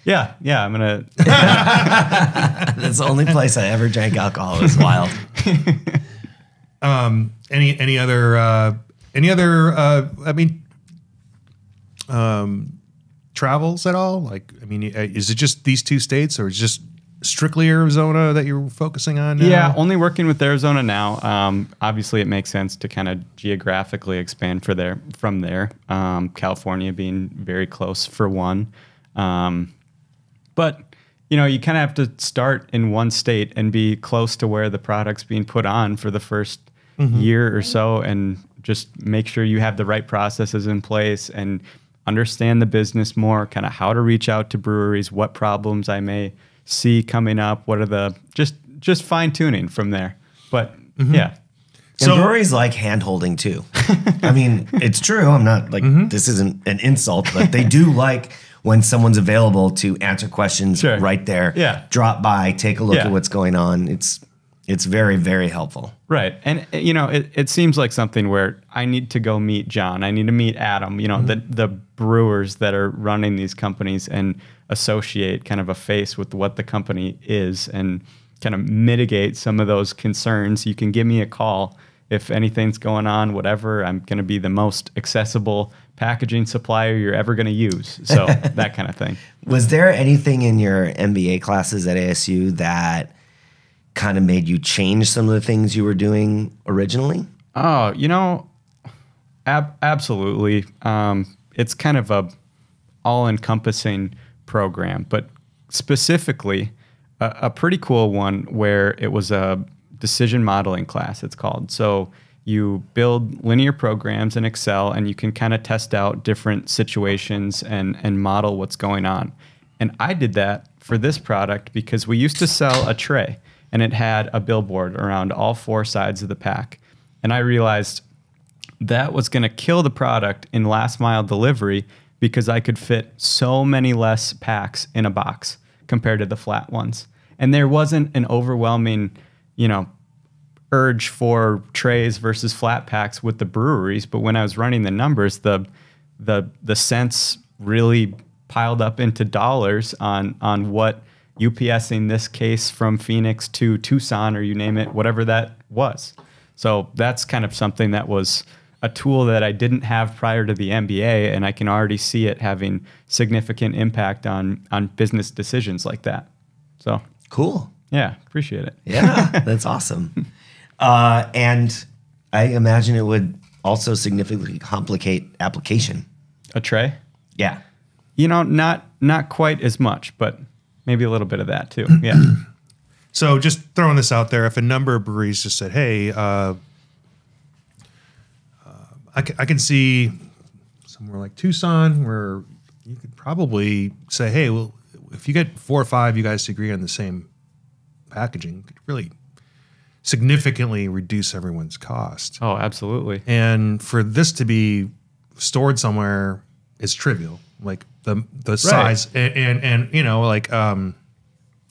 Yeah, yeah. I'm gonna. That's the only place I ever drank alcohol. It was wild. Any any other uh, any other? Uh, I mean, um, travels at all? Like, I mean, uh, is it just these two states, or is it just strictly Arizona that you're focusing on? Now? Yeah, only working with Arizona now. Um, obviously, it makes sense to kind of geographically expand for there from there. Um, California being very close for one, um, but you know you kind of have to start in one state and be close to where the product's being put on for the 1st year or so, and just make sure you have the right processes in place and understand the business more, kind of how to reach out to breweries, what problems I may see coming up, what are the just just fine tuning from there. But yeah, And So- breweries like hand holding too. I mean, it's true. I'm not like Mm-hmm. this isn't an insult, but they do like when someone's available to answer questions Sure. right there. Yeah. Drop by, take a look Yeah. at what's going on. It's it's very, very helpful. right. And you know, it, it seems like something where I need to go meet John. I need to meet Adam. You know, mm-hmm. the the brewers that are running these companies and associate kind of a face with what the company is and kind of mitigate some of those concerns. You can give me a call if anything's going on, whatever. I'm going to be the most accessible packaging supplier you're ever going to use. So that kind of thing. Was there anything in your MBA classes at ASU that kind of made you change some of the things you were doing originally? Oh, you know, ab- absolutely. Um, it's kind of a all-encompassing program, but specifically a, a pretty cool one where it was a decision modeling class. It's called so. You build linear programs in Excel, and you can kind of test out different situations and and model what's going on. And I did that for this product because we used to sell a tray, and it had a billboard around all four sides of the pack. And I realized that was going to kill the product in last mile delivery because I could fit so many less packs in a box compared to the flat ones. And there wasn't an overwhelming, you know, urge for trays versus flat packs with the breweries, but when I was running the numbers, the the the cents really piled up into dollars on on what UPS in this case from Phoenix to Tucson or you name it, whatever that was. So that's kind of something that was a tool that I didn't have prior to the MBA, and I can already see it having significant impact on on business decisions like that. So Cool. Yeah, appreciate it. Yeah, that's awesome. Uh, and I imagine it would also significantly complicate application. A tray? Yeah. You know, not not quite as much, but maybe a little bit of that too. Yeah. So just throwing this out there, if a number of breweries just said, "Hey, uh, uh, I, I can see somewhere like Tucson where you could probably say, hey, well, if you get four or five, you guys agree on the same packaging, could really significantly reduce everyone's cost. oh, absolutely. And for this to be stored somewhere is trivial. Like the the size and, and and you know like um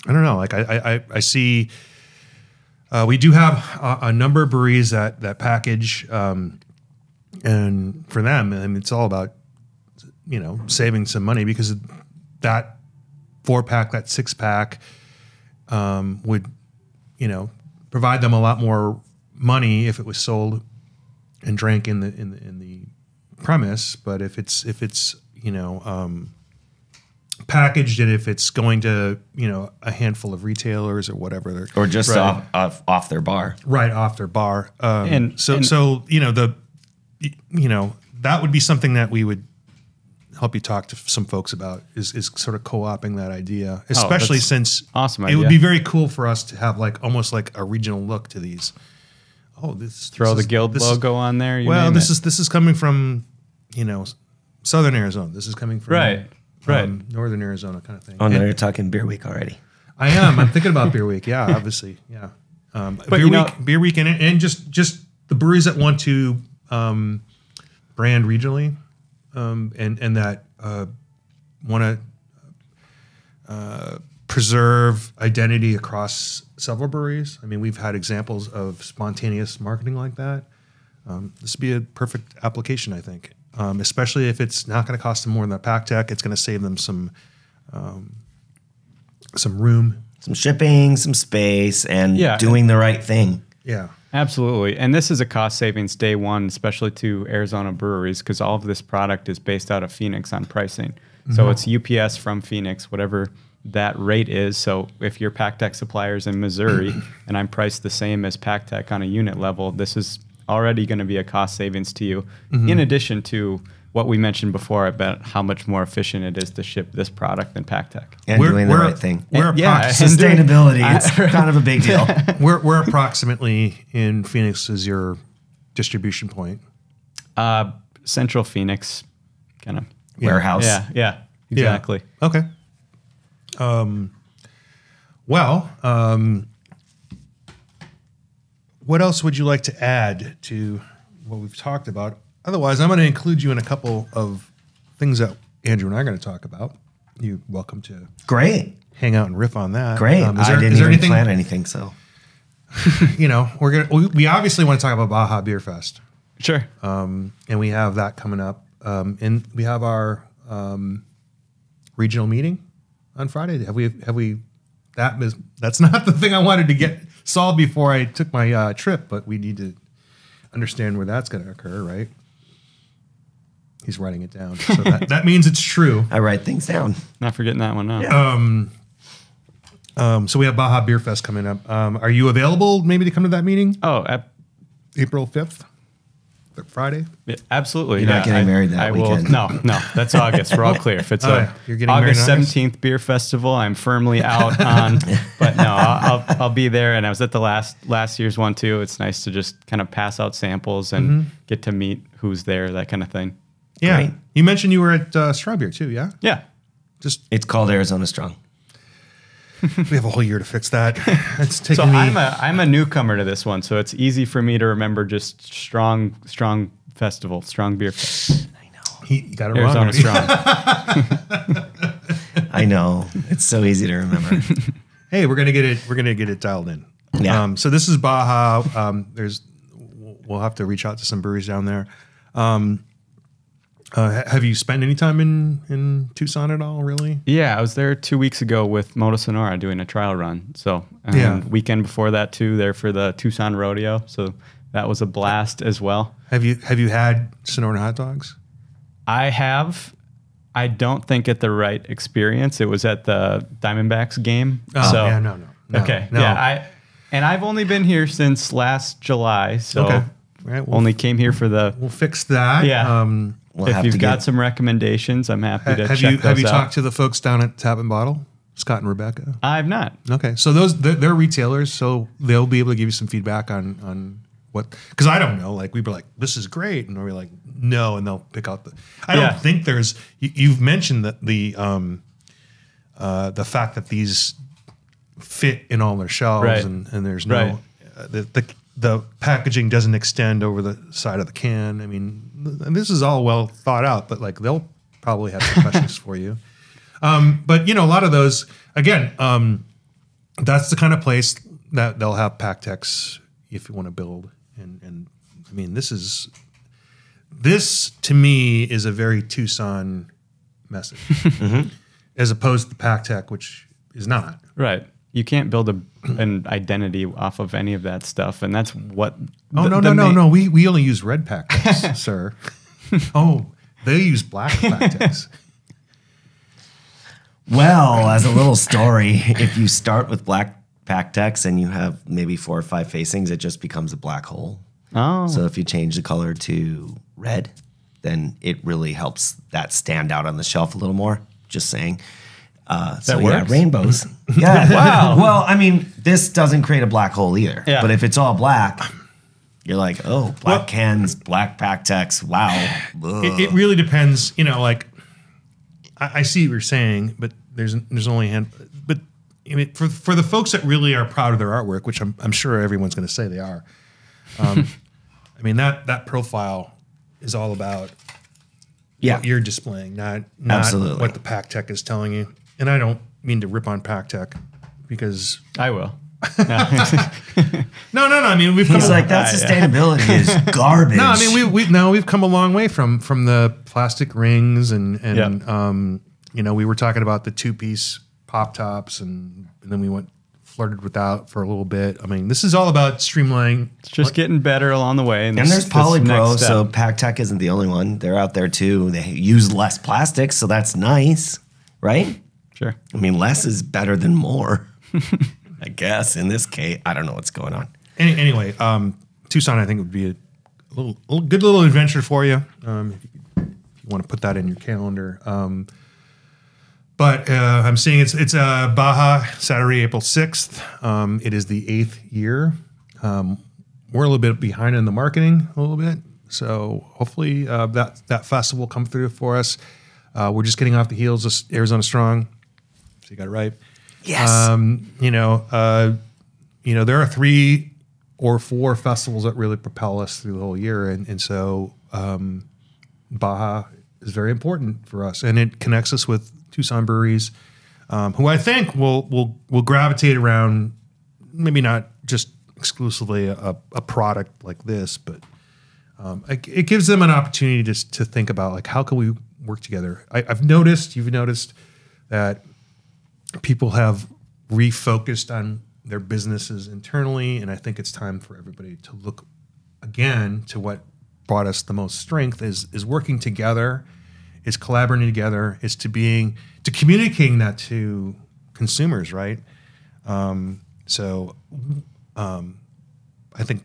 I don't know like I I, I see uh, we do have a, a number of breweries that that package um and for them I mean, it's all about you know saving some money because that four pack that six pack um, would you know provide them a lot more money if it was sold and drank in the in the in the premise. But if it's if it's you know um, packaged and if it's going to you know a handful of retailers or whatever, Or just Right. off, off off their bar. right off their bar. Um, And- so and- so you know the you know that would be something that we would help you talk to some folks about is is sort of co-opting that idea, especially Oh, since awesome It would be very cool for us to have like almost like a regional look to these. Oh, this Throw this the is- guild this is- logo on there. you well, this it. is this is coming from, you know, southern Arizona. This is coming from Right, right. um, northern Arizona kind of thing. Oh, no, And you're talking beer week already. I am. I'm thinking about Beer Week. Yeah, obviously. Yeah. Um, beer you know- Week, Beer Week, and, and just just the breweries that want to um, brand regionally, um, and and that uh, want to uh, preserve identity across several breweries. I mean, we've had examples of spontaneous marketing like that. Um, this would be a perfect application, I think, um, especially if it's not going to cost them more than the PakTech. It's going to save them some um, some room. Some shipping, some space, and Yeah. doing the right thing. Yeah. Absolutely. And this is a cost savings day one, especially to Arizona breweries, because all of this product is based out of Phoenix on pricing. So mm-hmm. it's UPS from Phoenix, whatever that rate is. So if your PakTech supplier is in Missouri and I'm priced the same as PakTech on a unit level, this is already going to be a cost savings to you, in mm-hmm. addition to what we mentioned before about how much more efficient it is to ship this product than PakTech. And We're- doing the we're- right thing. We're, And- yeah, approx- and doing- Sustainability, it's kind of a big deal. we're, we're approximately in Phoenix as your distribution point. Uh, Central Phoenix, kind of. Warehouse. Yeah, yeah, exactly. Okay. Um, well, um, what else would you like to add to what we've talked about? Otherwise, I'm going to include you in a couple of things that Andrew and I are going to talk about. You're welcome to Great. hang out and riff on that. Great. Um, is I there- didn't is there even anything- plan anything, so. You know, we're gonna. We, we obviously want to talk about Baja Beer Fest. Sure. um, and we have that coming up. Um, and we have our um, regional meeting on Friday. Have we? Have we? That is that's not the thing I wanted to get solved before I took my uh, trip, but we need to understand where that's going to occur, right? He's writing it down, so that, that means it's true. I write things down. Not forgetting that one. No. Um, um, so we have Baja Beer Fest coming up. Um, are you available maybe to come to that meeting? Oh, ab- April fifth, Friday. yeah, absolutely. You're not getting I- married that I will- weekend. no, no, that's August. We're all clear. If it's Oh, a. You're getting August married in August? seventeenth beer festival, I'm firmly out on. but no, I'll, I'll I'll be there. And I was at the last last year's one too. It's nice to just kind of pass out samples and Mm-hmm. get to meet who's there, that kind of thing. Yeah, Great. you mentioned you were at uh, Strawbeer too. Yeah, Yeah. just It's called Arizona Strong. we have a whole year to fix that. It's taking So me. I'm a I'm a newcomer to this one, so it's easy for me to remember just strong strong festival, strong beer. Fest. I know. he got it Arizona wrong. strong. I know. It's so easy to remember. Hey, we're gonna get it. We're gonna get it dialed in. Yeah. Um, so this is Baja. Um, there's. We'll have to reach out to some breweries down there. Um, uh, have you spent any time in in Tucson at all? Really? Yeah, I was there two weeks ago with Moto Sonora doing a trial run. So and Yeah. weekend before that too, there for the Tucson Rodeo. So That was a blast as well. Have you have you had Sonora hot dogs? I have. I don't think at the right experience. It was at the Diamondbacks game. Oh so, yeah, no, no. no okay. no. Yeah. I and I've only been here since last July. So Okay. Right, we'll, only came here for the. we'll fix that. Yeah. Um, We'll if have you've to got get- some recommendations, I'm happy to have check you those have you out. talked to the folks down at Tap and Bottle, Scott and Rebecca? I've not. Okay, so those they're, they're retailers, so they'll be able to give you some feedback on on what because I don't know. Like we were like, this is great, and we're like, no, and they'll pick out the. I Yeah. don't think there's. You, you've mentioned that the um, uh, the fact that these fit in all their shelves, Right. and and there's no Right. uh, the, the the packaging doesn't extend over the side of the can. I mean, th- and this is all well thought out, but like they'll probably have some questions for you. Um, but you know, a lot of those again. Um, that's the kind of place that they'll have PakTechs if you want to build. And and I mean, this is this to me is a very Tucson message, as opposed to PakTech, which is not. Right. You can't build a, an identity off of any of that stuff, and that's what. Oh the- no the no no no! We we only use red PakTechs, sir. Oh, they use black PakTechs. Well, as a little story, if you start with black PakTechs and you have maybe four or five facings, it just becomes a black hole. Oh, So if you change the color to red, then it really helps that stand out on the shelf a little more. Just saying. Uh, so That yeah, rainbows. Yeah. wow. Well, I mean, this doesn't create a black hole either. Yeah. But if it's all black, you're like, oh, black Well- cans, black PakTechs. Wow. It, it really depends. You know, like I, I see what you're saying, but there's there's only hand. But I mean, for for the folks that really are proud of their artwork, which I'm I'm sure everyone's going to say they are. Um, I mean that that profile is all about yeah. what you're displaying, not not Absolutely. what the PakTech is telling you. And I don't mean to rip on PakTech because I will. no, no, no. I mean we've come He's a- like, that yeah. sustainability is garbage. No, I mean we we no we've come a long way from from the plastic rings and and Yeah. um you know we were talking about the two piece pop tops and, and then we went flirted with that for a little bit. I mean this is all about streamlining. It's just getting better along the way. And this- there's this Polypro, next step- so PakTech isn't the only one. They're out there too. They use less plastic, so that's nice, right? Sure. I mean, less is better than more. I guess in this case, I don't know what's going on. Any, anyway, um, Tucson I think would be a little, little good little adventure for you um, if, you if you want to put that in your calendar. Um, but uh, I'm seeing it's it's uh, Baja Saturday, April sixth. Um, it is the eighth year. Um, we're a little bit behind in the marketing, a little bit. So hopefully uh, that that festival will come through for us. Uh, we're just getting off the heels of Arizona Strong. So you got it right. Yes. Um, you know, uh, you know, there are three or four festivals that really propel us through the whole year, and and so um, Baja is very important for us, and it connects us with Tucson breweries, um, who I think will will will gravitate around maybe not just exclusively a, a product like this, but um, it, it gives them an opportunity to to think about like how can we work together. I, I've noticed, you've noticed that people have refocused on their businesses internally, and I think it's time for everybody to look again to what brought us the most strength is is working together, is collaborating together, is to being to communicating that to consumers, right? Um, so, um, I think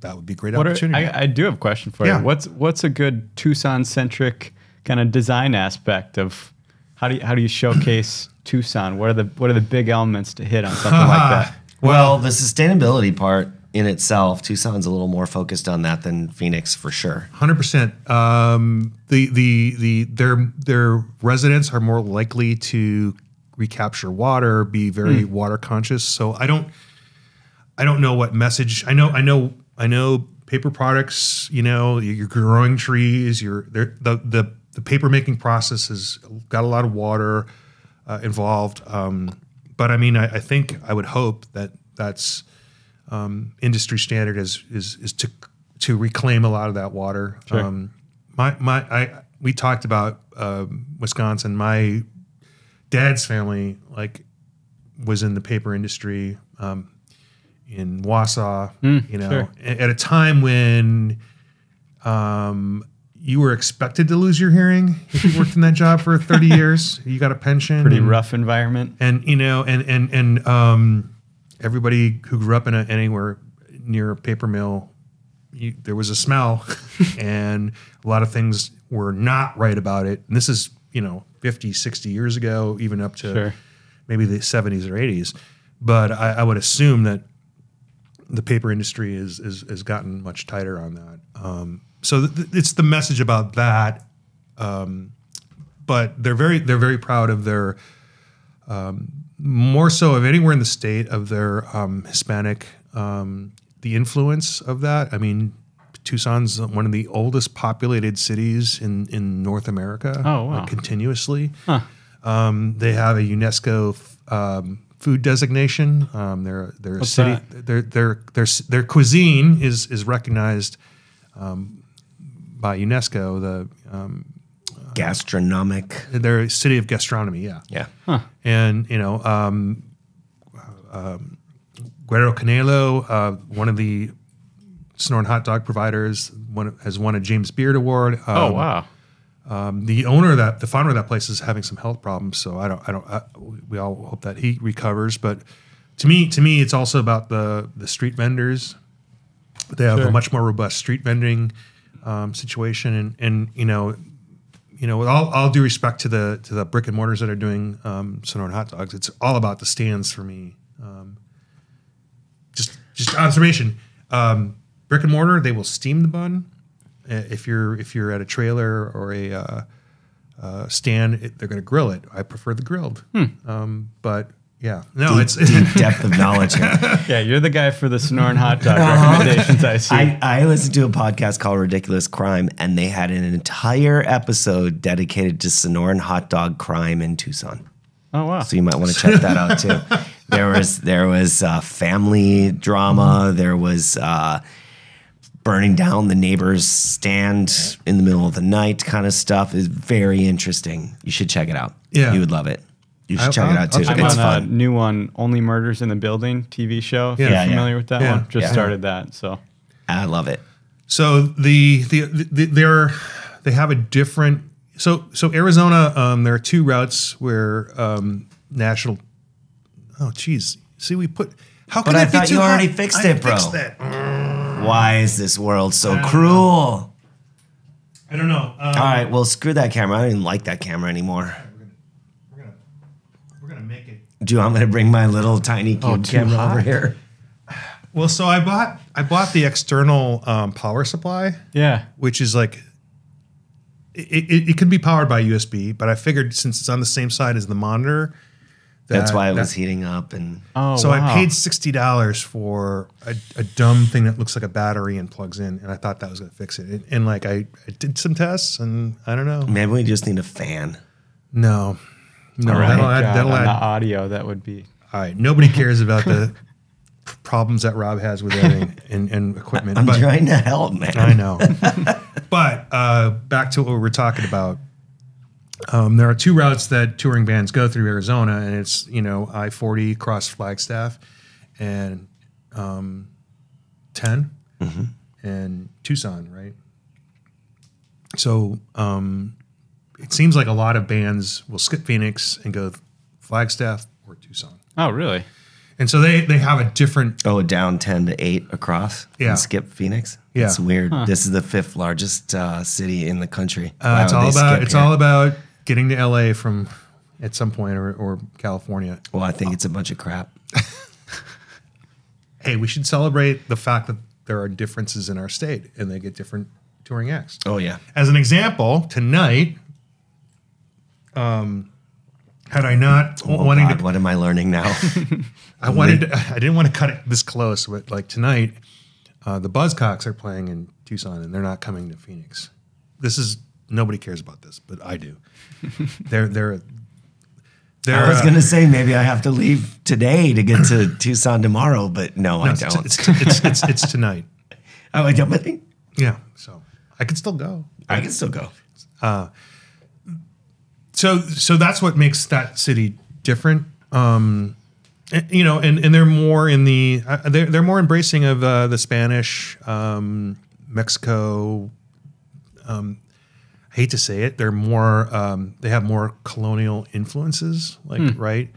that would be a great What are, opportunity. I, I do have a question for Yeah. you. What's what's a good Tucson centric kind of design aspect of how do you, how do you showcase Tucson? What are the what are the big elements to hit on something like that? well, the sustainability part in itself, Tucson's a little more focused on that than Phoenix for sure. Hundred percent. Um, the the the their their residents are more likely to recapture water, be very water conscious. So I don't I don't know what message. I know I know I know paper products. You know, you're growing trees. You're there. The the the paper making process has got a lot of water uh, involved. Um, but I mean, I, I think I would hope that that's um, industry standard is is is to to reclaim a lot of that water. Sure. Um, my my I we talked about um, Wisconsin. My dad's family like was in the paper industry, um, in Wausau. you know, sure. at a time when um, you were expected to lose your hearing if you worked in that job for 30 years. You got a pension. Pretty and- rough environment. and you know, and and and um, everybody who grew up in a, anywhere near a paper mill, you, there was a smell, and a lot of things were not right about it. And this is you know 50, 60 years ago, even up to Sure. maybe the seventies or eighties. But I, I would assume that the paper industry is, is has gotten much tighter on that. Um, so th- it's the message about that. Um, but they're very they're very proud of their um, more so of anywhere in the state of their um, Hispanic um, the influence of that. I mean, Tucson's one of the oldest populated cities in in North America. Oh, wow. uh, continuously. Um, they have a UNESCO um, food designation. Um, their their What's city that? their their their their cuisine is is recognized um, by UNESCO. The um, Gastronomic. their city of gastronomy. Yeah, Yeah. and you know um, um, Guerrero Canelo, uh, one of the Sonoran hot dog providers, one, has won a James Beard Award. Oh Um, wow. um, the owner of that, the founder of that place, is having some health problems. So I don't, I don't. I, we all hope that he recovers. But to me, to me, it's also about the the street vendors. They have Sure. a much more robust street vending um, situation, and and you know, you know, with all, all due respect to the to the brick and mortars that are doing um, Sonoran hot dogs, it's all about the stands for me. Um, just just observation. Um, brick and mortar, they will steam the bun. Uh, If you're if you're at a trailer or a uh, uh, stand, it, they're going to grill it. I prefer the grilled. Um, but yeah, no, Deep, it's deep depth of knowledge here. Yeah, you're the guy for the Sonoran hot dog recommendations I see. I, I listened to a podcast called Ridiculous Crime, and they had an entire episode dedicated to Sonoran hot dog crime in Tucson. oh wow. So you might want to check that out too. There was there was uh, family drama. There was uh, burning down the neighbor's stand in the middle of the night, kind of stuff. Is very interesting. You should check it out. Yeah. you would love it. You should I- check it I'll- out too. I'm It's on a new one, Only Murders in the Building TV show. If Yeah. you're Yeah, yeah. familiar with that Yeah. one. Just Yeah. started that. So I love it. So the the, the they're they have a different so so Arizona um, there are two routes where um, national oh geez see we put how can But I it be thought too you hot? already fixed I it, bro. fixed that. Why is this world so don't cruel? I don't know. Um, All right, well, screw that camera. I don't even like that camera anymore. we're gonna we're gonna make it. Do you want me to bring my little tiny cube Oh, too camera over here? Well, so I bought I bought the external um, power supply, yeah. which is like it, it, it could be powered by USB, but I figured since it's on the same side as the monitor, That's why it that- was heating up and Oh so wow. I paid sixty dollars for a, a dumb thing that looks like a battery and plugs in, and I thought that was going to fix it. And, and like I, I did some tests, and I don't know. maybe we just need a fan. No, no, All right. that'll add. God, that'll on add. the audio that would be. All right, nobody cares about the problems that Rob has with editing and, and equipment. I'm but trying to help, man. I know. but uh, back to what we were talking about. Um, there are two routes that touring bands go through Arizona, and it's you know I forty cross Flagstaff, and um, 10 and Tucson, right? So um, it seems like a lot of bands will skip Phoenix and go Flagstaff or Tucson, Oh really? and so they they have a different Oh, down 10 to 8 across Yeah. and skip Phoenix? Yeah. It's weird. This is the fifth largest uh, city in the country. Uh, it's all about it's here? all about getting to LA from at some point or, or California. Well, I think it's a bunch of crap. Hey, we should celebrate the fact that there are differences in our state and they get different touring acts. Oh, yeah. As an example, tonight, um, had I not Oh, wanting God, to, what am I learning now? I wanted, to, I didn't want to cut it this close, but like tonight, uh, the Buzzcocks are playing in Tucson and they're not coming to Phoenix. This is nobody cares about this, but I do. they're they're. They're, I was uh, going to say maybe I have to leave today to get to Tucson tomorrow, but no, No, I don't. it's, it's, it's, it's tonight. oh, I don't Yeah. So I can still go. I can still go. So so that's what makes that city different. Um, And, you know, and, and they're more in the uh, they're they're more embracing of uh, the Spanish, um, Mexico. Um, I hate to say it, they're more um, they have more colonial influences, like right.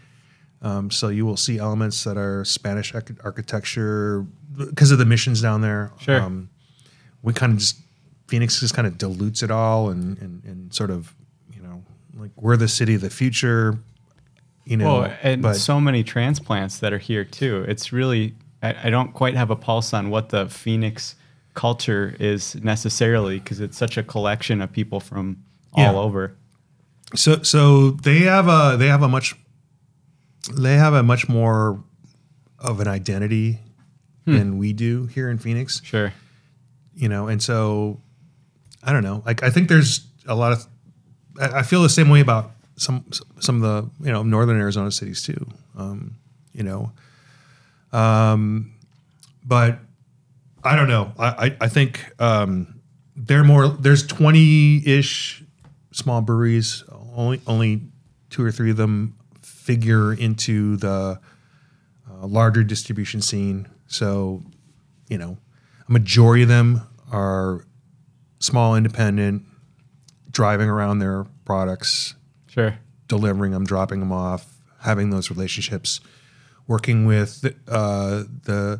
Um, so you will see elements that are Spanish architecture because of the missions down there. Sure. Um, we kind of just Phoenix just kind of dilutes it all and, and and sort of like we're the city of the future. You know, Well, and but so many transplants that are here too. It's really I, I don't quite have a pulse on what the Phoenix culture is necessarily because it's such a collection of people from Yeah. all over. So so they have a they have a much they have a much more of an identity hmm. than we do here in Phoenix. Sure. You know, and so I don't know. Like I think there's a lot of I feel the same way about some some of the you know northern Arizona cities too. Um, you know, um, but I don't know. I I, I think um, they're more. There's twenty ish small breweries. Only only two or three of them figure into the uh, larger distribution scene. So, you know, a majority of them are small, independent, driving around their products, Sure. delivering them, dropping them off, having those relationships, working with uh, the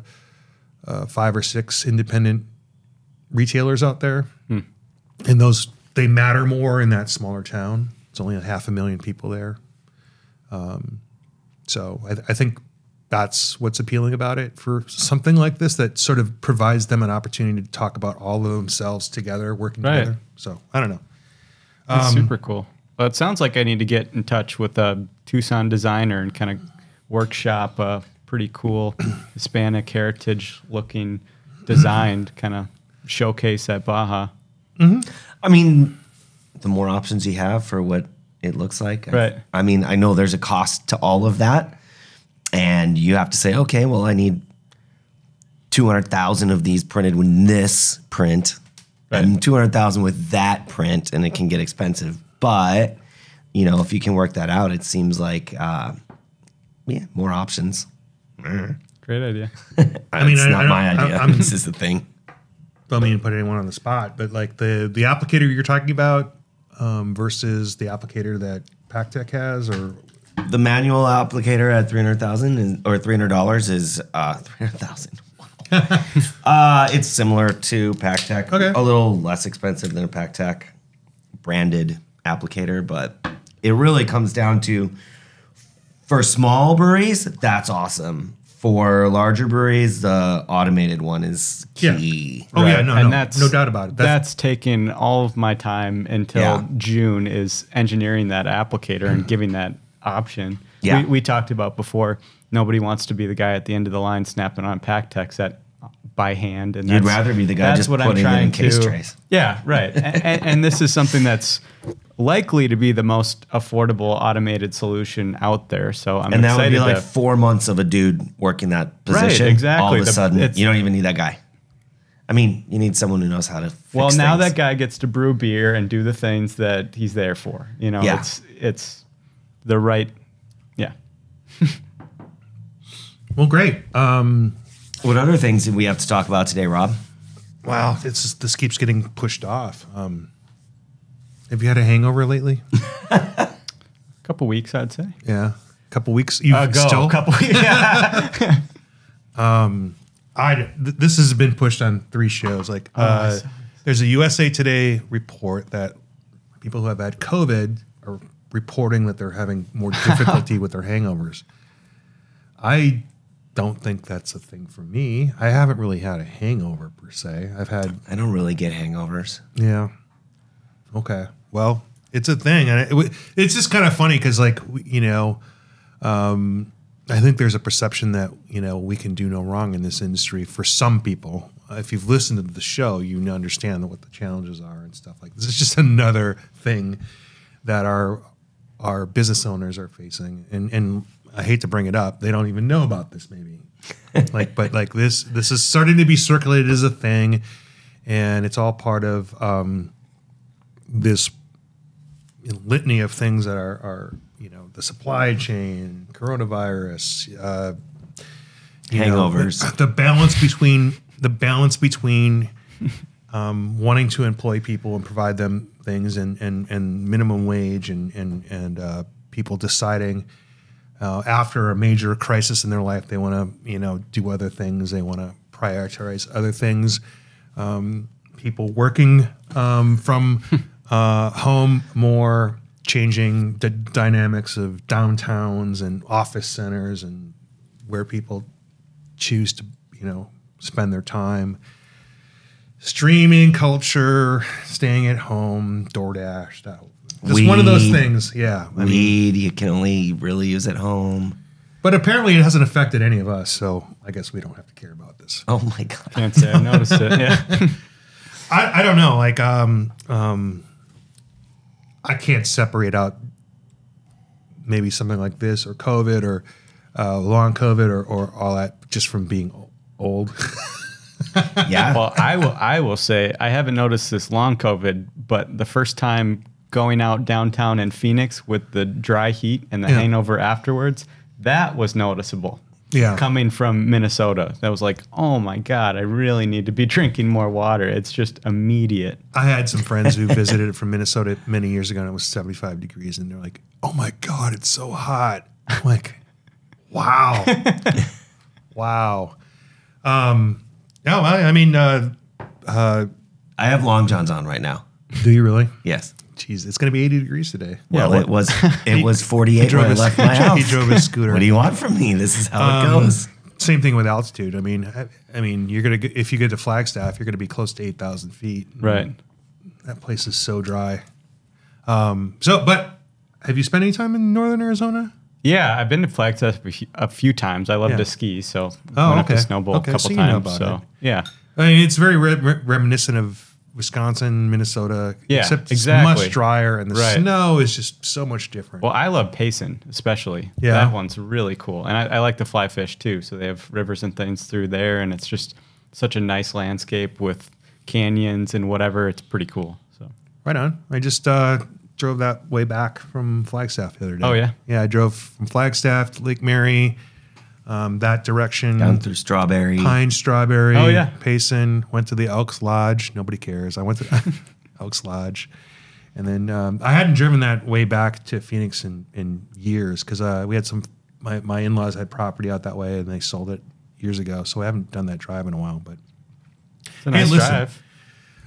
uh, five or six independent retailers out there, and those they matter more in that smaller town. It's only a half a million people there, um, so I, I think that's what's appealing about it for something like this that sort of provides them an opportunity to talk about all of themselves together, working Right. together. So I don't know. That's Um, super cool. Well, it sounds like I need to get in touch with a Tucson designer and kind of workshop a pretty cool Hispanic heritage looking designed kind of showcase at Baja. I mean, the more options you have for what it looks like. I- Right. I, mean, I know there's a cost to all of that. And you have to say, okay, well, I need 200,000 of these printed with this print and 200,000 with that print. And it can get expensive. But, you know, if you can work that out, it seems like, uh, yeah, more options. Great idea. I mean, it's I- not I my idea. I'm- this is the thing. don't mean to put anyone on the spot, but like the the applicator you're talking about um, versus the applicator that PakTech has, or The manual applicator at 300,000 or $300 is uh 300,000. Wow. uh it's similar to PakTech. Okay. A little less expensive than a PakTech branded applicator, but it really comes down to for small breweries, that's awesome. For larger breweries, the automated one is key. oh yeah, no, and no, that's- no doubt about it. That's, taken all of my time until Yeah. June is engineering that applicator and giving that option. Yeah. We, we talked about before. Nobody wants to be the guy at the end of the line snapping on PakTechs at by hand, and You'd rather be the guy that's just what I'm putting it in trying case to- trays. Yeah, right. and, and, this is something that's likely to be the most affordable automated solution out there. So I'm and that would be like to four months of a dude working that position. Right, exactly. All of a The- sudden, you don't even need that guy. I mean, you need someone who knows how to. Fix Well, now things. that guy gets to brew beer and do the things that he's there for. You know, Yeah. it's it's the right. Yeah. well, great. Um, What other things did we have to talk about today, Rob? wow, it's just, this keeps getting pushed off. Um, have you had a hangover lately? A couple weeks, I'd say. yeah, a couple weeks. You Ago, still? a couple. Yeah. I th- this has been pushed on three shows. Like, uh, there's a USA Today report that people who have had COVID are reporting that they're having more difficulty with their hangovers. I don't think that's a thing for me. I haven't really had a hangover per se. I've had I don't really get hangovers. yeah. Okay. Well, it's a thing, and it, it's just kind of funny because, like, you know, um, I think there's a perception that you know we can do no wrong in this industry for some people. If you've listened to the show, you understand what the challenges are and stuff like this. It's just another thing that our our business owners are facing, and and I hate to bring it up, they don't even know about this maybe. like, but like this this is starting to be circulated as a thing, and it's all part of um, this litany of things that are, are you know the supply chain, coronavirus, uh, you know, Hangovers. the balance between the balance between um, wanting to employ people and provide them things and and, and minimum wage and and and uh, people deciding uh, after a major crisis in their life they want to you know do other things. They want to prioritize other things. Um, people working um, from uh, home more changing the dynamics of downtowns and office centers and where people choose to you know spend their time. Streaming culture staying at home doordash that just one of those things yeah I mean, Weed you can only really use at home. but apparently it hasn't affected any of us so i guess we don't have to care about this Oh my god. Can't say I noticed it. Yeah. I, I don't know. Like, um, um, I can't separate out maybe something like this or COVID or uh, long COVID or, or all that just from being old. Yeah. well, I will. I will say I haven't noticed this long COVID, but the first time going out downtown in Phoenix with the dry heat and the Yeah. hangover afterwards, that was noticeable. Yeah. Coming from Minnesota, that was like, oh my god, I really need to be drinking more water. It's just immediate. I had some friends who visited from Minnesota many years ago and it was 75 degrees and they're like, oh my God, it's so hot. I'm like, wow. wow. Um, no, I, I mean, uh, uh, I have long johns on right now. do you really? Yes. Jeez, it's going to be 80 degrees today. Well, what- it was it was 48 when I his- left my house. he drove his scooter. What do you want from me? This is how it Um, goes. Same thing with altitude. I mean, I, I mean, you're gonna if you get to Flagstaff, you're gonna be close to eight thousand feet. Right. That place is so dry. Um, so, but have you spent any time in northern Arizona? Yeah, I've been to Flagstaff a few, times. I love Yeah. to ski, so Oh, went up to okay. Snowbowl Okay, a couple so you know times. about so it. yeah, I mean, it's very re- re- reminiscent of Wisconsin, Minnesota. Yeah, except it's exactly. much drier, and the Right. snow is just so much different. Well, I love Payson, especially. Yeah. That one's really cool. And I, I like to fly fish too. So they have rivers and things through there. And it's just such a nice landscape with canyons and whatever. It's pretty cool. So, Right on. I just uh, drove that way back from Flagstaff the other day. Oh, yeah? Yeah, I drove from Flagstaff to Lake Mary, um, that direction. Down through Strawberry. Pine Strawberry. Oh, yeah. Payson. Went to the Elks Lodge. Nobody cares. I went to Elks Lodge. And then um, I hadn't driven that way back to Phoenix in, in years because uh, we had some, my, my in laws had property out that way and they sold it years ago. So I haven't done that drive in a while. But it's a nice listen. drive.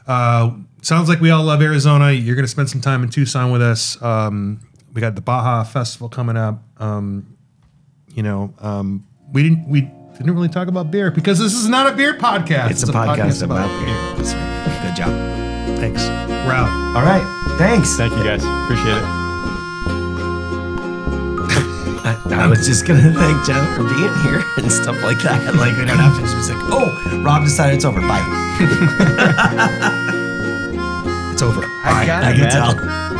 uh, sounds like we all love Arizona. You're going to spend some time in Tucson with us. Um, we got the Baja Festival coming up. Um, you know, um, we didn't we didn't really talk about beer because this is not a beer podcast. It's a podcast about beer. That's right. Good job. Thanks. We're out. All right. Thanks. Thank you guys. Appreciate it. I, I was just gonna thank Jen for being here and stuff like that. Like we don't have to just be like, oh, Rob decided it's over. Bye. It's over. I, I can tell.